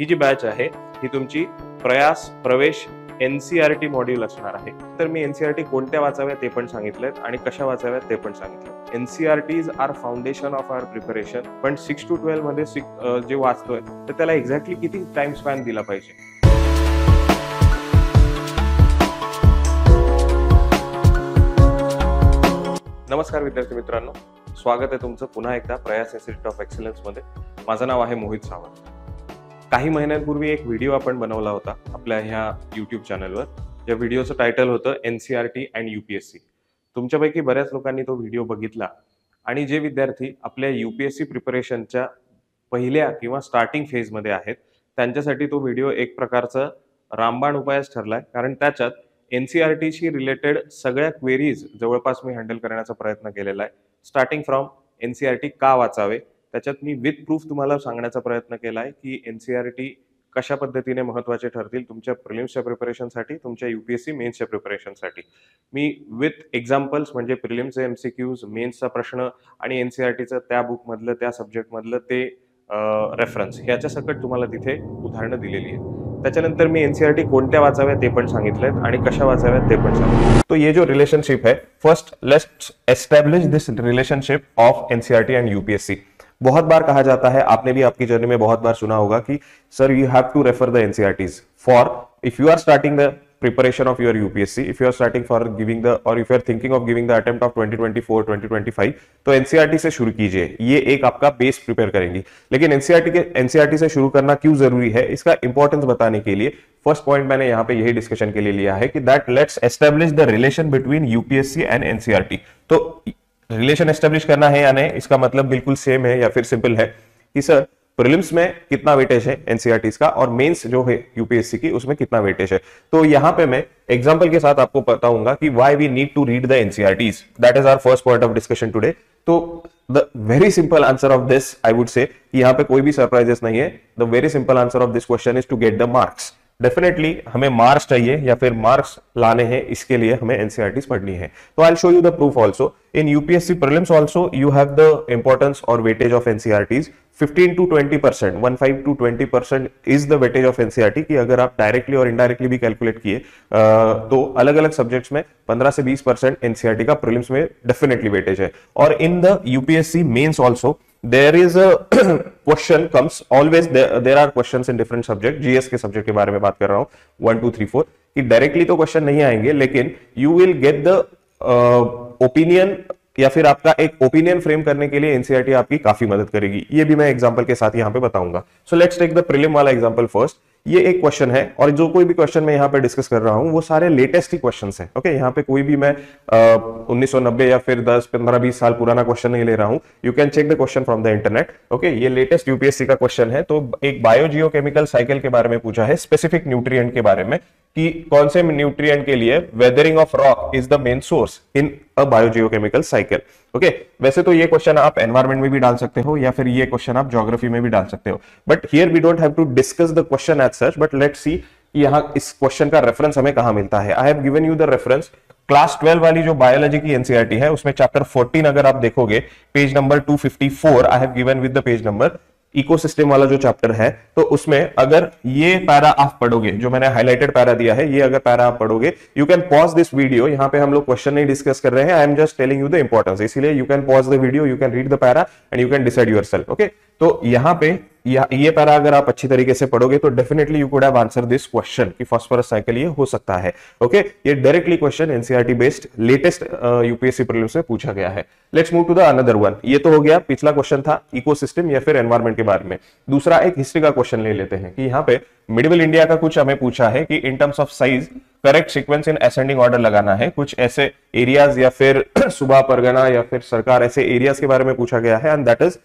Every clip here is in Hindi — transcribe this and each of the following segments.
ही जी बॅच आहे ही तुमची प्रयास प्रवेश एनसीआरटी मॉड्यूल असणार आहे. तर मी एनसीआरटी कोणत्या वाचाव्या ते पण सांगितलेत आणि कशा वाचाव्यात ते पण सांगितलं NCERT are foundation of our preparation पण सिक्स टू ट्वेल्वमध्ये जे वाचतोय तर त्याला एक्झॅक्टली किती टाइम स्पॅन दिला पाहिजे? नमस्कार विद्यार्थी मित्रांनो. स्वागत आहे तुमचं पुन्हा एकदा प्रयास इन्स्टिट्यूट ऑफ एक्सलन्समध्ये माझं नाव आहे मोहित सावंत. काही महिन्यांपूर्वी एक व्हिडिओ आपण बनवला होता आपल्या ह्या यूट्यूब चॅनलवर या व्हिडिओचं टायटल होतं N C R T and UPSC तुमच्यापैकी बऱ्याच लोकांनी तो व्हिडिओ बघितला आणि जे विद्यार्थी आपल्या युपीएससी प्रिपरेशनच्या पहिल्या किंवा स्टार्टिंग फेजमध्ये आहेत त्यांच्यासाठी तो व्हिडिओ एक प्रकारचा रामबाण उपायच ठरलाय. कारण त्याच्यात एन सी आर टीशी रिलेटेड सगळ्या क्वेरीज जवळपास मी हँडल करण्याचा प्रयत्न केलेला आहे. Starting from N C R T का वाचावे? त्याच्यात मी विथ प्रूफ तुम्हाला सांगण्याचा प्रयत्न केला आहे की एन सी आर टी कशा पद्धतीने महत्त्वाचे ठरतील तुमच्या प्रिलिम्सच्या प्रिपरेशनसाठी तुमच्या युपीएससी मेन्सच्या प्रिपरेशनसाठी मी विथ एक्झाम्पल्स म्हणजे प्रिलिम्सचे एम सी क्यूज मेन्सचा प्रश्न आणि एन सी आर टीचं त्या बुकमधलं त्या सब्जेक्टमधलं ते रेफरन्स ह्याच्या सकट तुम्हाला तिथे उदाहरणं दिलेली आहेत. त्याच्यानंतर मी एनसीआरटी कोणत्या वाचाव्या ते पण सांगितलेत आणि कशा वाचाव्यात ते पण सांगितलं तो ये जो रिलेशनशिप आहे first let's establish this relationship of NCERT S C बहुत बार कहा जाता है, आपने भी आपकी जर्नी में बहुत बार सुना होगा कि sir you have to refer the NCERTs for if you are starting the preparation of your UPSC if you are starting for giving the, or if you are thinking of giving the attempt of 2024 2025 तो एनसीआरटी से शुरू कीजिए। ये एक आपका बेस प्रिपेयर करेंगी। लेकिन एनसीआरटी के एनसीआरटी से शुरू करना क्यों ज़रूरी है, इसका इंपॉर्टेंस बताने के लिए फ़र्स्ट पॉइंट मैंने यहाँ पे यही डिस्कशन के लिए लिया है कि that let's establish the relation between UPSC and NCERT तो रिलेशन एस्टेब्लिश करना है या नहीं, इसका मतलब बिल्कुल सेम है या फिर सिंपल है। कि सर प्रिलिम्स में कितना वेटेज है एनसीआरटी का और मेंस जो है यूपीएससी की, उसमें कितना वेटेज है। तो यहाँ पे मैं एग्जांपल के साथ आपको बताऊँगा कि why we need to read the NCERTs that is our first point of discussion today तो the very simple answer of this I would say यहाँ पे कोई भी सरप्राइजेस नहीं है। The very simple answer of this question is to get the marks definitely हमें मार्क्स चाहिए या फिर मार्क्स लाने हैं, इसके लिए हमें एनसीआरटीज पढ़नी है। तो I show you the proof also in UPSC prelims also you have the importance और weightage of NCERTs 15 to 20 percent one five to twenty percent is the weightage of NCERT की अगर आप डायरेक्टली और इनडायरेक्टली भी कैलकुलेट किए तो अलग अलग सब्जेक्ट्स में 15 से 20 परसेंट एनसीआरटी का प्रीलिम्स में डेफिनेटली वेटेज है। और in the UPSC mains also there is a question comes always there, there are questions in different subject GS के सब्जेक्ट के बारे में बात कर रहा हूँ वन टू थ्री फोर कि डायरेक्टली तो क्वेश्चन नहीं आएँगे लेकिन you will get the opinion या फिर आपका एक ओपिनियन फ्रेम करने के लिए एनसीआरटी आपकी काफ़ी मदद करेगी। ये भी मैं एग्जांपल के साथ यहाँ पे बताऊँगा। So let's take the prelim वाला एग्जांपल फ़र्स्ट ये एक क्वेश्चन है और जो कोई भी क्वेश्चन मैं यहाँ पे डिस्कस कर रहा हूँ, वो सारे लेटेस्ट ही क्वेश्चन हैं ओके यहाँ पे कोई भी मैं उन्नीस सौ नब्बे या फिर 10 15 20 साल पुराना क्वेश्चन नहीं ले रहा हूँ। You can check the question from the internet okay ये लेटेस्ट यूपीएससी का क्वेश्चन है तो एक बायोजियोकेमिकल साइकिल के बारे में पूछा है स्पेसिफिक न्यूट्रिएंट के बारे में, कि कौन से न्यूट्रिएंट के लिए weathering of rock is the main source in a biogeochemical cycle okay वैसे तो ये क्वेश्चन आप एनवायरमेंट में भी डाल सकते हो, या फिर ये क्वेश्चन आप ज्योग्राफी में भी डाल सकते हो. But here we don't have to discuss the question as such but let see यहाँ इस क्वेश्चन का रेफरेंस हमें कहा मिलता है. I have given you the reference class 12 वाली जो बायोलॉजी की एनसीआरटी है, उसमें चैप्टर 14 अगर आप देखोगे page number 254 I have given with the page number ecosystem वाला जो चैप्टर है तो उसमें अगर ये पैरा आप पढ़ोगे, जो मैंने हाईलाइटेड पैरा दिया है, ये अगर पैरा आप पढ़ोगे you can pause this video यहाँ पे हम लोग क्वेश्चन नहीं डिस्कस कर रहे हैं I am just telling you the importance इसलिए you can pause the video you can read the para and you can decide yourself okay तो यहाँ पे या, ये पैरा अगर आप अच्छी तरीके से पढ़ोगे तो definitely you could have answer this question कि फॉस्फोरस साइकिल ये हो सकता है। ओके ये directly question NCERT based latest UPSC prelims में पूछा गया है। Let's move to the another one ये तो हो गया पिछला क्वेश्चन था इकोसिस्टम या फिर एनवायरमेंट के बारे में। दूसरा एक हिस्ट्री का क्वेश्चन ले लेते हैं कि यहाँ पे मिडिवल इंडिया का कुछ हमें पूछा है कि in terms of size correct sequence in ascending order लगाना है। कुछ ऐसे एरियाज़ या फिर सुबह परगना या फिर सरकार ऐसे एरियाज़ के बारे में पूछा गया है एंड दैट इज़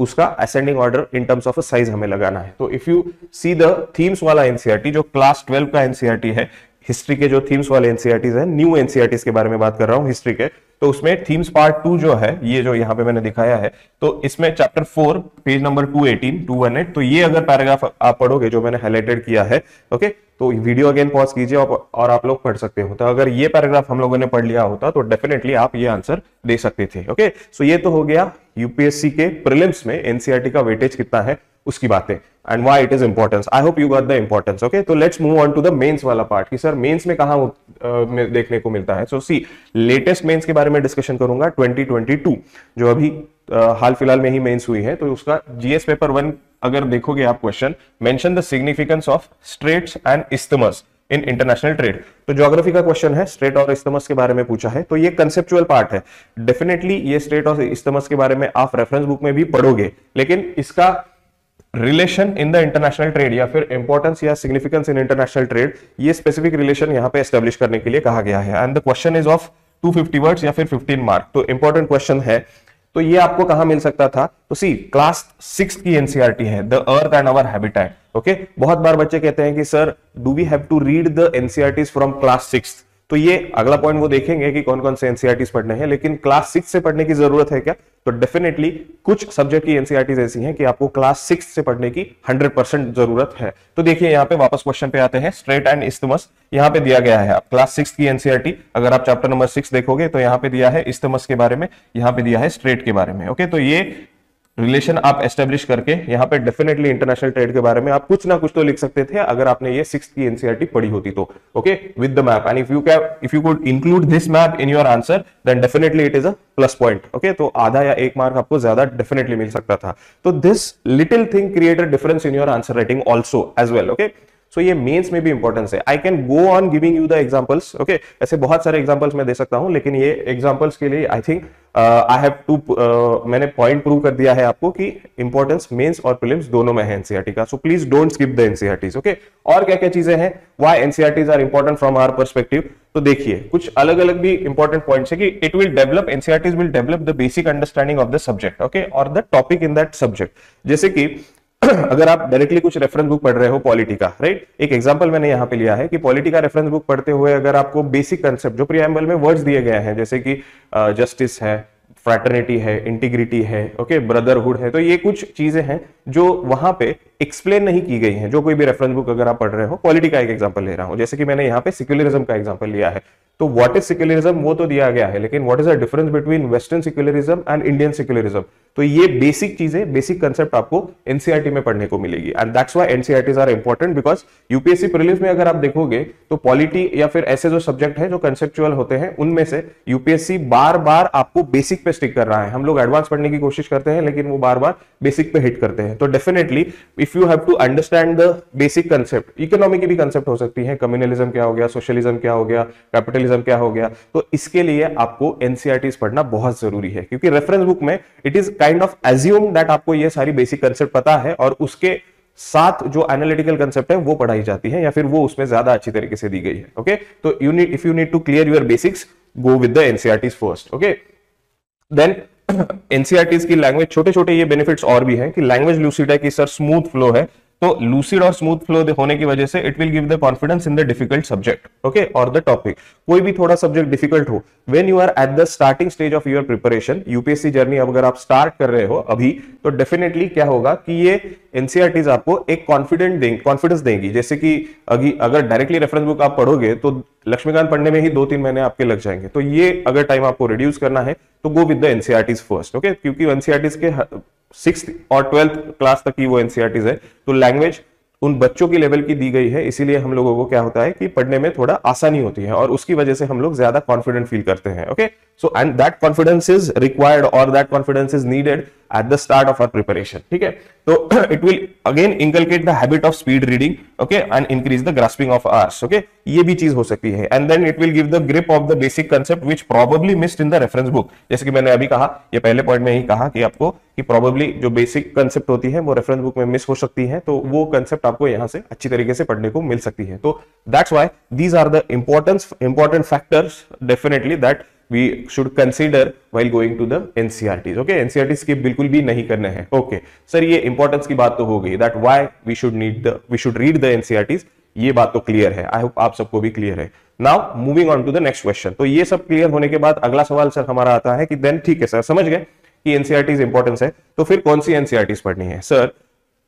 उसका ascending order in terms of size हमें लगाना है। तो if you see the themes वाला एनसीआरटी जो क्लास 12 का एनसीआरटी है हिस्ट्री के जो थीम्स वाले एनसीआरटीज है न्यू एनसीआरटीज के बारे में बात कर रहा हूँ हिस्ट्री के तो उसमें थीम्स पार्ट टू जो है, ये जो यहाँ पे मैंने दिखाया है तो इसमें chapter four page number two eighteen two one eight तो ये अगर पैराग्राफ आप पढ़ोगे, जो मैंने हाईलाइटेड किया है ओके तो वीडियो अगेन पॉज कीजिए और आप लोग पढ़ सकते हो। तो अगर ये पैराग्राफ हम लोगों ने पढ़ लिया होता तो डेफिनेटली आप ये आंसर दे सकते थे ओके सो ये तो हो गया यूपीएससी के प्रिलिम्स में एनसीआरटी का वेटेज कितना है उसकी बातें and why it is importance I hope you got the importance okay तो let's move on to the mains वाला पार्ट कि सर मेन्स में कहा uh, देखने को मिलता है? सो सी लेटेस्ट मेन्स के बारे में डिस्कशन करूँगा 2022 जो अभी uh, हाल फ़िलहाल में ही मेन्स हुई है तो उसका जीएस पेपर वन अगर देखोगे आप question mention the significance of straits and isthmus in international trade तो ज्योग्राफी का क्वेश्चन है स्ट्रेट और इस्तमस के बारे में पूछा है तो ये कंसेप्चुअल पार्ट है। डेफिनेटली ये स्ट्रेट और इस्तमस के बारे में आप रेफरेंस बुक में भी पढ़ोगे, लेकिन इसका relation in the international trade या फिर इंपॉर्टेंस या सिग्निफिकेंस इन इंटरनेशनल ट्रेड ये स्पेसिफिक रिलेशन यहाँ पे एस्टेब्लिश करने के लिए कहा गया है। And the question is of 250 words या फिर 15 मार्क तो इंपॉर्टेंट क्वेश्चन है। तो ये आपको कहाँ मिल सकता था? तो सी क्लास सिक्स की एनसीआरटी है the earth and our habitat okay बहुत बार बच्चे कहते हैं कि sir do we have to read the NCERTs from class six तो ये अगला पॉइंट वो देखेंगे कि कौन कौन से एनसीआरटीज पढ़ने हैं, लेकिन क्लास सिक्स से पढ़ने की ज़रूरत है क्या? तो डेफिनेटली कुछ सब्जेक्ट की एनसीआरटीज ऐसी हैं कि आपको क्लास सिक्स से पढ़ने की 100 परसेंट ज़रूरत है। तो देखिए, यहाँ पे वापस क्वेश्चन पे आते हैं। स्ट्रेट एंड इस्तमस यहाँ पे दिया गया है क्लास सिक्स की एनसीआरटी अगर आप चैप्टर नंबर सिक्स देखोगे तो यहाँ पे दिया है इस्तमस के बारे में, यहाँ पे दिया है स्ट्रेट के बारे में ओके तो ये रिलेशन आप एस्टेब्लिश करके यहाँ पे डेफिनेटली इंटरनेशनल ट्रेड के बारे में आप कुछ ना कुछ तो लिख सकते थे अगर आपने ये सिक्स की एनसीआरटी पढ़ी होती तो okay with the map and if you can if you could include this map in your answer then definitely it is a plus point okay तो आधा या एक मार्क आपको ज़्यादा डेफिनेटली मिल सकता था। तो this little thing create a difference in your answer writing also as well okay so ये मेंस में भी इंपॉर्टेंस है। I can go on giving you the examples okay ऐसे बहुत सारे एग्जांपल्स मैं दे सकता हूँ, लेकिन ये एग्जांपल्स के लिए I think I have to मैंने पॉइंट प्रूव कर दिया है आपको कि इंपॉर्टेंस मेंस और प्रीलिम्स दोनों में है एनसीआरटी का। So please don't skip the NCERTs okay और क्या क्या चीज़ें हैं? Why NCERTs are important from our perspective तो देखिए, कुछ अलग अलग भी इंपॉर्टेंट पॉइंट्स है कि it will develop NCERTs will develop the basic understanding of the subject okay और the topic in that subject जैसे कि अगर आप डायरेक्टली कुछ रेफरेंस बुक पढ़ रहे हो पॉलिटी का राइट एक एग्जांपल मैंने यहाँ पे लिया है कि पॉलिटी का रेफरेंस बुक पढ़ते हुए अगर आपको बेसिक कंसेप्ट जो प्रियम्बल में वर्ड्स दिए गए हैं, जैसे कि जस्टिस है फ्रैटर्निटी है इंटीग्रिटी है ओके ब्रदरहुड है तो ये कुछ चीज़ें हैं जो वहाँ पे एक्सप्लेन नहीं की गई हैं, जो कोई भी रेफरेंस बुक अगर आप पढ़ रहे हो पॉलिटी का एक एग्जांपल ले रहा हूँ। जैसे कि मैंने यहाँ पे सिक्युलरिज्म का एग्जांपल लिया है। तो व्हाट इज़ सिक्युलरिज्म वो तो दिया गया है, लेकिन what is the difference between western secularism and Indian secularism तो ये बेसिक चीज़ें बेसिक कंसेप्ट आपको एनसीआरटी में पढ़ने को मिलेगी। And that's why NCERTs are important because UPSC prelims में अगर आप देखोगे तो पॉलिटी या फिर ऐसे जो सब्जेक्ट है जो कंसेप्चुअल होते हैं, उनमें से यूपीएससी बार बार आपको बेसिक पे स्टिक कर रहा है। हम लोग एडवांस पढ़ने की कोशिश करते हैं, लेकिन वो बार बार बेसिक पे हिट करते हैं। तो definitely if you have to understand the basic concept economy की भी कंसेप्ट हो सकती है। कम्युनलिज्म क्या हो गया सोशलिज्म क्या हो गया कैपिटलिज्म क्या हो गया। तो इसके लिए आपको एनसीआरटी पढ़ना बहुत ज़रूरी है, क्योंकि रेफरेंस बुक में it is kind of assume that आपको ये सारी बेसिक कंसेप्ट पता है और उसके साथ जो एनालिटिकल कंसेप्ट है, वो पढ़ाई जाती है या फिर वो उसमें ज़्यादा अच्छी तरीके से दी गई है ओके तो you need if you need to clear your basics go with the NCERT first okay then NCERTs की लैंग्वेज छोटे छोटे ये बेनिफिट्स और भी हैं कि लैंग्वेज लूसिड है, कि सर स्मूथ फ्लो है तो लूसिड और स्मूथ फ्लो होने की वजह से it will give the confidence in the difficult subject okay और द टॉपिक कोई भी थोड़ा सब्जेक्ट डिफ़िकल्ट हो when you are at the starting stage of your preparation UPSC journey अगर आप स्टार्ट कर रहे हो अभी तो डेफिनेटली क्या होगा कि ये एनसीआरटीज आपको एक कॉन्फिडेंट देंगे कॉन्फिडेंस देंगी। जैसे कि अभी अगर डायरेक्टली रेफरेंस बुक आप पढ़ोगे तो लक्ष्मीकांत पढ़ने में ही दो तीन महीने आपके लग जाएँगे। तो ये अगर टाइम आपको रिड्यूस करना है तो go with the NCERTs first okay क्योंकि एनसीआरटीज के सिक्स और ट्वेल्थ क्लास तक की वो एनसीआरटीज है। तो लैंग्वेज उन बच्चों की लेवल की दी गई है। इसीलिए हम लोगों को क्या होता है कि पढ़ने में थोड़ा आसानी होती है और उसकी वजह से हम लोग ज़्यादा कॉन्फिडेंट फील करते हैं okay so and that confidence is required और that confidence is needed at the start of our preparation ठीक है तो it will again inculcate the habit of speed reading okay and increase the grasping of ours okay ये भी चीज़ हो सकती है। And then it will give the grip of the basic concept which probably missed in the reference book जैसे कि मैंने अभी कहा, ये पहले पॉइंट में ही कहा कि आपको कि प्रॉबली जो बेसिक कंसेप्ट होती है वो रेफरेंस बुक में मिस हो सकती है तो वो कंसेप्ट आपको यहाँ से अच्छी तरीके से पढ़ने को मिल सकती है। तो that's why these are the importance important factors definitely that we should consider while going to the NCERTs okay NCERT skip बिल्कुल भी नहीं करने हैं. Okay okay. सर ये इंपॉर्टेंस की बात तो हो गई that why we should need the we should read the NCERTs ये बात तो क्लियर है. आई होप आप सबको भी क्लियर है. Now moving on to the next question तो ये सब क्लियर होने के बाद अगला सवाल सर हमारा आता है कि देन ठीक है सर समझ गए कि एनसीआरटीज इंपॉर्टेंस है. तो फिर कौन सी एनसीआरटीज पढ़नी है? सर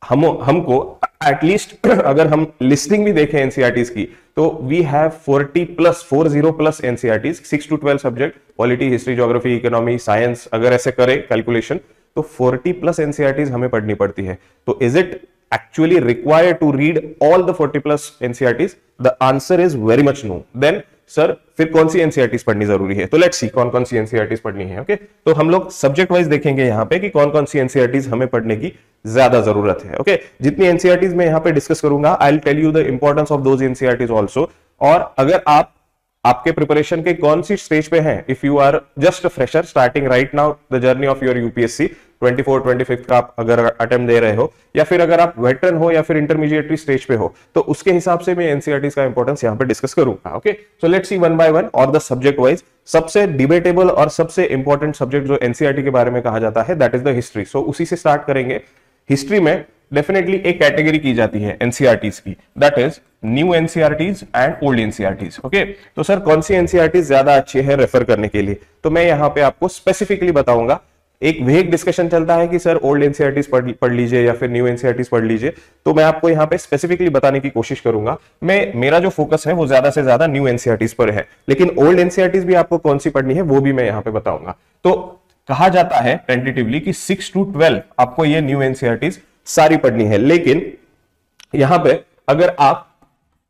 हम, हमको एटलीस्ट अगर हम लिस्टिंग भी देखें एनसीआरटीज की तो we have 40 plus 40 plus NCERTs 6 to 12 subject polity history geography economy science अगर ऐसे करें कैलकुलेशन तो 40 प्लस एनसीआरटीज हमें पढ़नी पड़ती है तो is it actually required to read all the 40 plus NCRTs? The answer is very much no. Then sir, फिर कौन सी एनसीआरटीज पढ़नी ज़रूरी है तो लेट्स सी कौन कौन सी एनसीआरटीज पढ़नी है ओके okay? तो हम लोग सब्जेक्ट वाइज देखेंगे यहाँ पे कि कौन कौन सी एनसीआरटीज हमें पढ़ने की ज़्यादा ज़रूरत है ओके okay? जितनी एनसीआरटीज मैं यहाँ पे डिस्कस करूँगा I tell you the importance of those NCERTs also और अगर आप, आपके प्रिपरेशन के कौन सी स्टेज पे हैं if you are just fresher starting right now the journey of your UPSC 24 25 का आप अगर अटेम्प्ट दे रहे हो, या फिर अगर आप वेटरन हो या फिर इंटरमीडिएटरी स्टेज पे हो तो उसके हिसाब से मैं एनसीआरटी का इंपॉर्टेंस यहाँ पे डिस्कस करूँगा okay so let's see one by one और द सब्जेक्ट वाइज सबसे डिबेटेबल और सबसे इंपॉर्टेंट सब्जेक्ट जो एनसीआरटी के बारे में कहा जाता है that is the history so उसी से स्टार्ट करेंगे। हिस्ट्री में डेफिनेटली एक कैटेगरी की जाती है एनसीआरटीज की that is new NCERTs and old NCERTs okay तो सर, कौन सी एनसीआरटीज ज़्यादा अच्छी है रेफर करने के लिए? तो मैं यहाँ पे आपको स्पेसिफिकली बताऊँगा। एक वेग डिस्कशन चलता है कि सर ओल्ड एनसीआरटीज पढ़, पढ़ लीजिए या फिर न्यू एनसीआरटीज पढ़ लीजिए। तो मैं आपको यहाँ पे स्पेसिफिकली बताने की कोशिश करूँगा। मैं मेरा जो फोकस है वो ज़्यादा से ज़्यादा न्यू एनसीआरटीज पर है। लेकिन ओल्ड एनसीआरटीज भी आपको कौन सी पढ़नी है वो भी मैं यहाँ पे बताऊँगा। तो कहा जाता है टेंटेटिवली कि सिक्स टू ट्वेल्व आपको ये न्यू एनसीआरटीज सारी पढ़नी है। लेकिन यहाँ पे अगर आप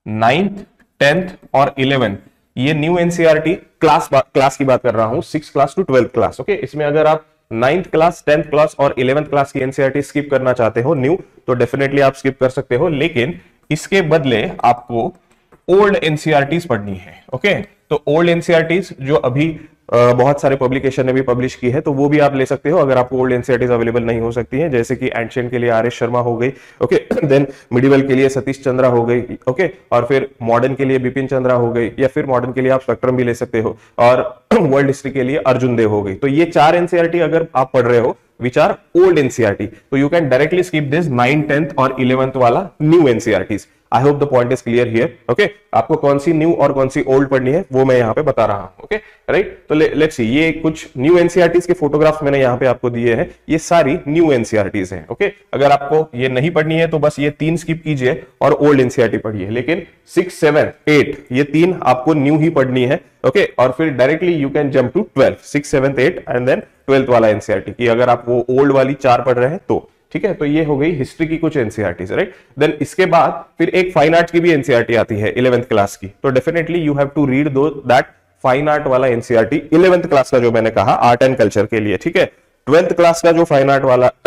नाइन्थ टेंथ और इलेवेंथ ये न्यू एनसीआरटी क्लास क्लास की बात कर रहा हूँ six class to twelfth class okay इसमें अगर आप नाइन्थ क्लास, टेंथ क्लास और इलेवंथ क्लास की एनसीआरटी स्किप करना चाहते हो न्यू तो डेफिनेटली आप स्किप कर सकते हो, लेकिन इसके बदले आपको ओल्ड एनसीआरटीज पढ़नी है ओके तो ओल्ड एनसीआरटीज जो अभी बहुत सारे पब्लिकेशन ने भी पब्लिश की है तो वो भी आप ले सकते हो अगर आपको ओल्ड एनसीआरटीज अवेलेबल नहीं हो सकती है, जैसे कि एंशियंट के लिए आर एस शर्मा हो गई ओके देन मिडिवल के लिए सतीश चंद्रा हो गई ओके और फिर मॉडर्न के लिए बिपिन चंद्रा हो गई, या फिर मॉडर्न के लिए आप स्पेक्ट्रम भी ले सकते हो, और वर्ल्ड हिस्ट्री के लिए अर्जुन देव हो गई। तो ये चार एनसीआरटी अगर आप पढ़ रहे हो विच आर ओल्ड एनसीआरटी तो you can directly skip this nine tenth और इलेवंथ वाला new NCERTs I hope the point is clear here okay आपको कौन सी न्यू और कौन सी ओल्ड पढ़नी है, वो मैं यहाँ पे बता रहा हूँ ओके राइट तो लेट्स सी ये कुछ न्यू एनसीआरटीज के फोटोग्राफ्स मैंने यहाँ पे आपको दिए हैं, ये सारी न्यू एनसीआरटीज हैं ओके अगर आपको ये नहीं पढ़नी है तो बस ये तीन स्किप कीजिए और ओल्ड एनसीआरटी पढ़िए, लेकिन सिक्स सेवन एट ये तीन आपको न्यू ही पढ़नी है ओके और फिर directly you can jump to twelve six seven eight and then twelfth वाला एनसीआरटी की अगर आप वो ओल्ड वाली चार पढ़ रहे हैं तो। ठीक है? तो ये हो गई हिस्ट्री की कुछ एनसीआरटी राइट देन इसके बाद फिर एक फाइन आर्ट की भी एनसीआरटी आती है इलेवेंथ क्लास की। तो definitely you have to read दो दैट फाइन आर्ट वाला एनसीआरटी इलेवेंथ क्लास का जो मैंने कहा आर्ट एंड कल्चर के लिए, ठीक है? ट्वेल्थ क्लास का जो फाइन आर्ट वाला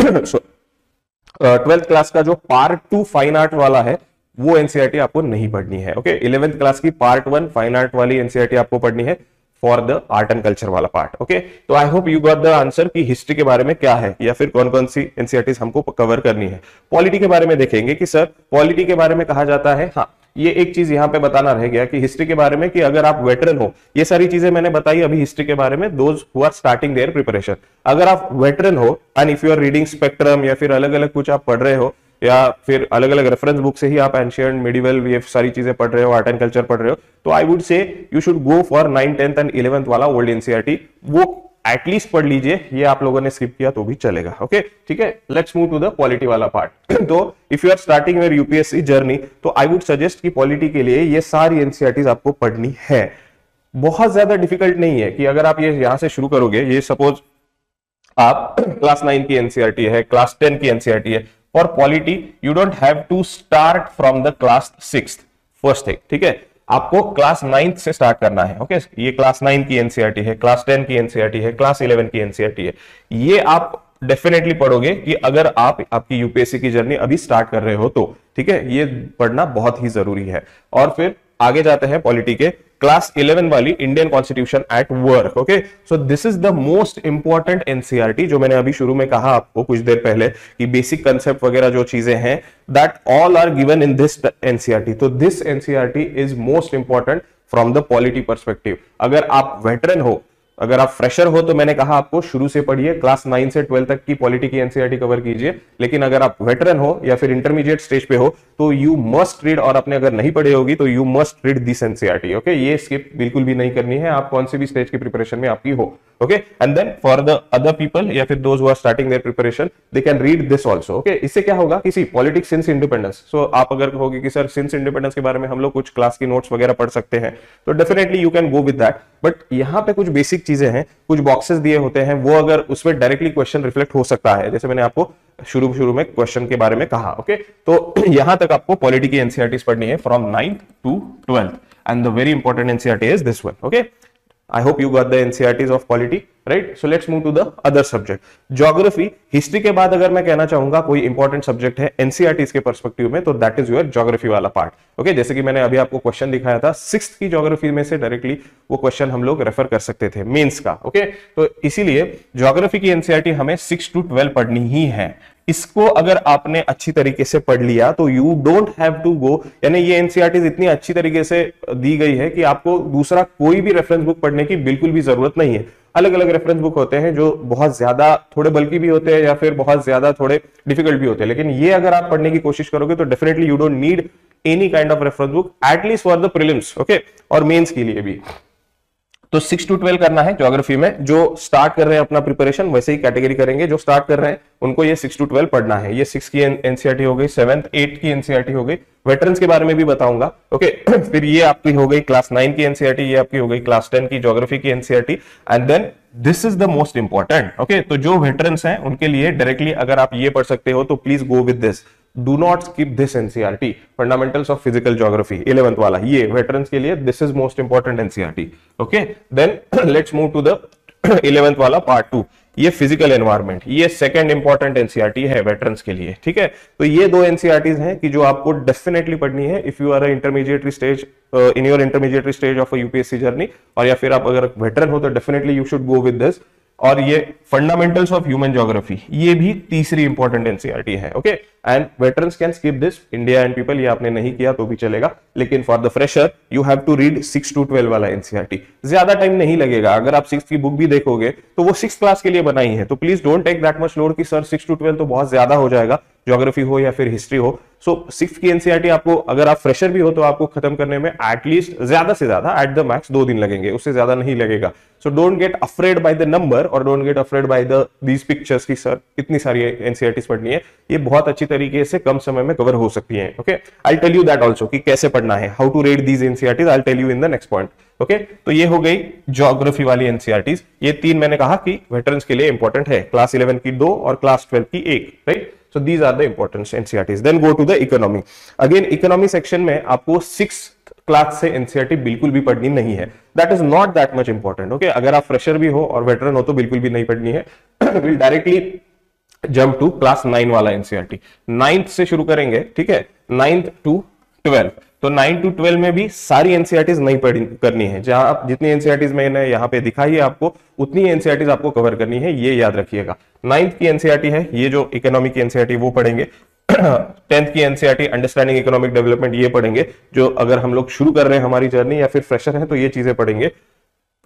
ट्वेल्थ क्लास का जो पार्ट टू फाइन आर्ट वाला है, वो एनसीआरटी आपको नहीं पढ़नी है ओके इलेवेंथ क्लास की पार्ट वन फाइन आर्ट वाली एनसीआरटी आपको पढ़नी है। For the art and culture वाला पार्ट ओके तो I hope you got the answer कि हिस्ट्री के बारे में क्या है या फिर कौन कौन सी एनसीआरटीज हमको कवर करनी है। पॉलिटी के बारे में देखेंगे कि सर पॉलिटी के बारे में कहा जाता है। हाँ। ये एक चीज़ यहाँ पे बताना रह गया कि हिस्ट्री के बारे में कि अगर आप वेटरन हो ये सारी चीज़ें मैंने बताई अभी हिस्ट्री के बारे में those who are starting their preparation अगर आप वेटरन हो and if you are reading spectrum या फिर अलग अलग कुछ आप पढ़ रहे हो या फिर अलग अलग रेफरेंस बुक से ही आप एंशियंट मिडिवल ये सारी चीज़ें पढ़ रहे हो आर्ट एंड कल्चर पढ़ रहे हो तो I would say you should go for nine tenth and eleventh वाला ओल्ड एनसीआरटी वो एटलीस्ट पढ़ लीजिए, ये आप लोगों ने स्किप किया तो भी चलेगा ओके ठीक है? Let's move to the polity वाला पार्ट तो if you are starting your UPSC journey तो आई वुड सजेस्ट कि पॉलिटी के लिए ये सारी एनसीआरटीज आपको पढ़नी है। बहुत ज़्यादा डिफ़िकल्ट नहीं है कि अगर आप ये यहाँ से शुरू करोगे, ये सपोज़ आप क्लास नाइन की एनसीआरटी है क्लास टेन की एनसीआरटी है for polity you don't have to start from the class six first thing ठीक है? आपको क्लास नाइन्थ से स्टार्ट करना है ओके okay? ये क्लास नाइन की एनसीआरटी है क्लास टेन की एनसीआरटी है क्लास इलेवन की एनसीआरटी है। ये आप डेफिनेटली पढ़ोगे कि अगर आप, आपकी यूपीएससी की जर्नी अभी स्टार्ट कर रहे हो तो ठीक है? ये पढ़ना बहुत ही ज़रूरी है। और फिर आगे जाते हैं पॉलिटी के। क्लास 11 वाली Indian constitution at work okay so this is the most important NCERT जो मैंने अभी शुरू में कहा आपको कुछ देर पहले कि बेसिक कंसेप्ट वगैरह जो चीज़ें हैं that all are given in this NCERT तो this NCERT is most important from the polity perspective अगर आप वेटरन हो अगर आप फ्रेशर हो तो मैंने कहा आपको शुरू से पढ़िए क्लास नाइन से ट्वेल्व तक की पॉलिटी की एनसीआरटी कवर कीजिए। लेकिन अगर आप वेटरन हो या फिर इंटरमीडिएट स्टेज पे हो तो यू मस्ट रीड और आपने अगर नहीं पढ़ी होगी तो you must read this NCERT okay ये स्किप बिल्कुल भी नहीं करनी है। आप कौन से भी स्टेज की प्रिपरेशन में आपकी हो। Okay and then for the other people या फिर those are starting their preparation they can read this also okay इससे क्या होगा? किसी पॉलिटिक्स सिंस इंडिपेंडेंस सो आप अगर कहोगे कि सर सिंस इंडिपेंडेंस के बारे में हम लोग कुछ क्लास की नोट्स वगैरह पढ़ सकते हैं तो definitely you can go with that but यहाँ पे कुछ बेसिक चीज़ें हैं, कुछ बॉक्सेस दिए होते हैं, वो अगर उसमें डायरेक्टली क्वेश्चन रिफ्लेक्ट हो सकता है, जैसे मैंने आपको शुरू शुरू में क्वेश्चन के बारे में कहा ओके तो यहाँ तक आपको पॉलिटी की एनसीआरटी पढ़नी है from ninth to twelfth and the very important NCERT is this one okay I hope you got the NCRTs of polity, right? So let's move to the other subject. Geography, history के बाद अगर मैं कहना चाहूँगा कोई इंपॉर्टेंट सब्जेक्ट है एनसीआरटीज के परस्पेक्टिव में तो दैट इज़ योर ज्योग्राफी वाला पार्ट ओके okay? जैसे कि मैंने अभी आपको क्वेश्चन दिखाया था सिक्स की ज्योग्राफी में से डायरेक्टली वो क्वेश्चन हम लोग रेफर कर सकते थे मेंस का ओके okay? तो इसीलिए ज्योग्राफी की एनसीआरटी हमें सिक्स टू ट्वेल्व पढ़नी ही है इसको अगर आपने अच्छी तरीके से पढ़ लिया तो you don't have to go यानी ये एनसीआरटी इतनी अच्छी तरीके से दी गई है कि आपको दूसरा कोई भी रेफरेंस बुक पढ़ने की बिल्कुल भी ज़रूरत नहीं है। अलग अलग रेफरेंस बुक होते हैं जो बहुत ज़्यादा थोड़े बल्कि भी होते हैं या फिर बहुत ज़्यादा थोड़े डिफ़िकल्ट भी होते हैं। लेकिन ये अगर आप पढ़ने की कोशिश करोगे तो definitely you don't need any kind of reference book at least for the prelims okay और मेन्स के लिए भी। तो सिक्स टू ट्वेल्व करना है ज्योग्राफी में। जो स्टार्ट कर रहे हैं अपना प्रिपरेशन वैसे ही कैटेगरी करेंगे। जो स्टार्ट कर रहे हैं, उनको ये सिक्स टू ट्वेल्व पढ़ना है। ये सिक्स की एनसीआरटी हो गई सेवंथ एट की एनसीआरटी हो गई। वेटरन्स के बारे में भी बताऊँगा। ओके फिर ये आपकी हो गई क्लास नाइन की एनसीआरटी ये आपकी हो गई क्लास टेन की ज्योग्राफी की NCERT and then this is the most important okay तो जो वेटरन्स हैं, उनके लिए डायरेक्टली अगर आप ये पढ़ सकते हो तो please go with this do not skip this NCERT fundamentals of physical geography eleventh वाला ये वेटरन्स के लिए this is most important NCERT okay then let's move to the eleventh वाला पार्ट टू ये फ़िज़िकल एनवायरमेंट ये सेकंड इंपॉर्टेंट एनसीआरटी है वेटरन्स के लिए ठीक है तो ये दो एनसीआरटीज हैं कि जो आपको डेफिनेटली पढ़नी है if you are intermediatory stage in your intermediatory stage of UPSC journey और या फिर आप अगर वेटरन हो तो definitely you should go with this और ये फंडामेंटल्स ऑफ़ ह्यूमन ज्योग्राफी ये भी तीसरी इंपॉर्टेंट एनसीआरटी है okay and veterans can skip this India and people ये आपने नहीं किया तो भी चलेगा। लेकिन for the fresher you have to read six to twelve वाला एनसीआरटी ज़्यादा टाइम नहीं लगेगा। अगर आप सिक्स की बुक भी देखोगे तो वो सिक्स क्लास के लिए बनाई है। तो please don't take that much load की सर सिक्स टू ट्वेल्व तो बहुत ज़्यादा हो जाएगा। ज्योग्राफी हो या फिर हिस्ट्री हो सो सिक्स की एनसीआरटी आपको, अगर आप फ्रेशर भी हो तो आपको खत्म करने में एटलीस्ट ज़्यादा से ज़्यादा एट द मैक्स दो दिन लगेंगे, उससे ज़्यादा नहीं लगेगा। So don't get afraid by the number और don't get afraid by the these pictures की सर इतनी सारी एनसीआरटी पढ़नी है। ये बहुत अच्छी तरीके से कम समय में कवर हो सकती है okay I tell you that also कि कैसे पढ़ना है how to read these NCERTs I tell you in the next point okay तो ये हो गई ज्योग्राफी वाली एनसीआरटीज ये तीन मैंने कहा कि वेटरन्स के लिए इंपॉर्टेंट है क्लास इलेवन की दो और क्लास ट्वेल्व की एक right So these are the important NCRTs. Then go to the economy Again, economy section में आपको सिक्स क्लास से एनसीआरटी बिल्कुल भी पढ़नी नहीं है. That is not that much important okay अगर आप फ्रेशर भी हो और वेटरन हो तो बिल्कुल भी नहीं पढ़नी है. Will directly jump to class nine वाला एनसीआरटी नाइन्थ से शुरू करेंगे ठीक है? नाइन्थ टू ट्वेल्व तो नाइन टू ट्वेल्व में भी सारी एनसीआरटीज नहीं पढ़ी, करनी है। जहाँ आप जितनी एनसीआरटीज मैंने यहाँ पे दिखाई है आपको, उतनी एनसीआरटीज आपको कवर करनी है, ये याद रखिएगा। नाइन्थ की एनसीआरटी है, ये जो इकोनॉमिक की एनसीआरटी वो पढ़ेंगे। टेंथ की एनसीआरटी अंडरस्टैंडिंग इकोनॉमिक डेवलपमेंट ये पढ़ेंगे, जो अगर हम लोग शुरू कर रहे हैं हमारी जर्नी या फिर फ्रेशर है तो ये चीज़ें पढ़ेंगे।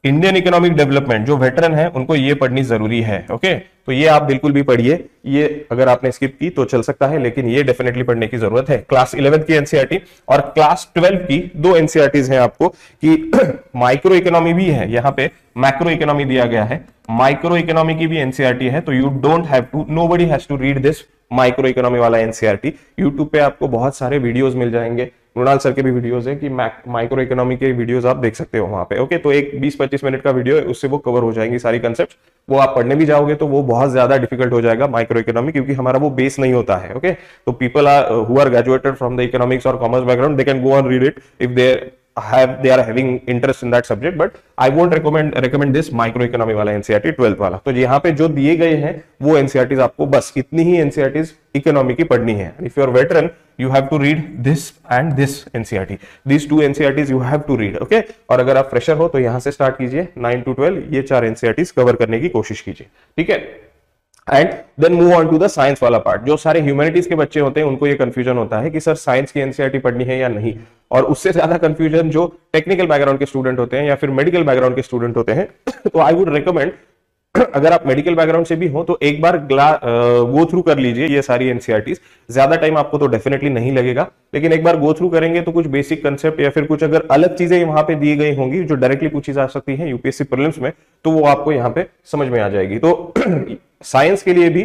इंडियन इकोनॉमिक डेवलपमेंट जो वेटरन है, उनको ये पढ़नी ज़रूरी है ओके तो ये आप बिल्कुल भी पढ़िए। ये अगर आपने स्किप की तो चल सकता है, लेकिन ये डेफिनेटली पढ़ने की ज़रूरत है। क्लास इलेवेंथ की एनसीआरटी और क्लास ट्वेल्व की दो एनसीआरटीज हैं आपको कि माइक्रो इकोनॉमी भी है, यहाँ पे मैक्रो इकोनॉमी दिया गया है। माइक्रो इकोनॉमी की भी एनसीआरटी है तो you don't have to nobody has to read this micro economy वाला एनसीआरटी यूट्यूब पे आपको बहुत सारे वीडियोज़ मिल जाएँगे। मृणाल सर के भी वीडियोस है कि माइक्रो इकोनॉमी के वीडियोज़ आप देख सकते हो वहाँ पे। ओके तो एक 20-25 मिनट का वीडियो है, उससे वो कवर हो जाएँगी सारी कंसेप्ट वो आप पढ़ने भी जाओगे तो वो बहुत ज़्यादा डिफ़िकल्ट हो जाएगा माइक्रो इकोनॉमी क्योंकि हमारा वो बेस नहीं होता है ओके तो people are who are graduated from the economics और commerce background they can go on read it if they have they are having interest in that subject but I won't recommend recommend this micro economy वाला NCERT 12 वाला तो यहाँ पे जो दिए गए हैं वो NCERTs आपको बस इतनी ही NCERTs इकोनॉमी की पढ़नी है if you are veteran you have to read this and this NCERT these two NCERTs you have to read okay और अगर आप फ्रेशर हो तो यहाँ से स्टार्ट कीजिए 9 टू 12 ये चार NCERTs कवर करने की कोशिश कीजिए ठीक है and then move on to the science वाला पार्ट जो सारे ह्यूमैनिटीज के बच्चे होते हैं, उनको ये कंफ्यूजन होता है कि सर साइंस की एनसीआरटी पढ़नी है या नहीं? और उससे ज़्यादा कंफ्यूजन जो टेक्निकल बैकग्राउंड के स्टूडेंट होते हैं या फिर मेडिकल बैकग्राउंड के स्टूडेंट होते हैं तो आई वुड रिकमेंड अगर आप मेडिकल बैकग्राउंड से भी हो तो एक बार गो थ्रू कर लीजिए ये सारी एनसीआरटीज ज़्यादा टाइम आपको तो डेफिनेटली नहीं लगेगा, लेकिन एक बार गो थ्रू करेंगे तो कुछ बेसिक कंसेप्ट या फिर कुछ अगर अलग चीज़ें वहाँ पे दी गई होंगी, जो डायरेक्टली पूछी जा सकती है यूपीएससी प्रॉब्लम में तो वो आपको यहाँ पे समझ में आ जाएगी। तो साइंस के लिए भी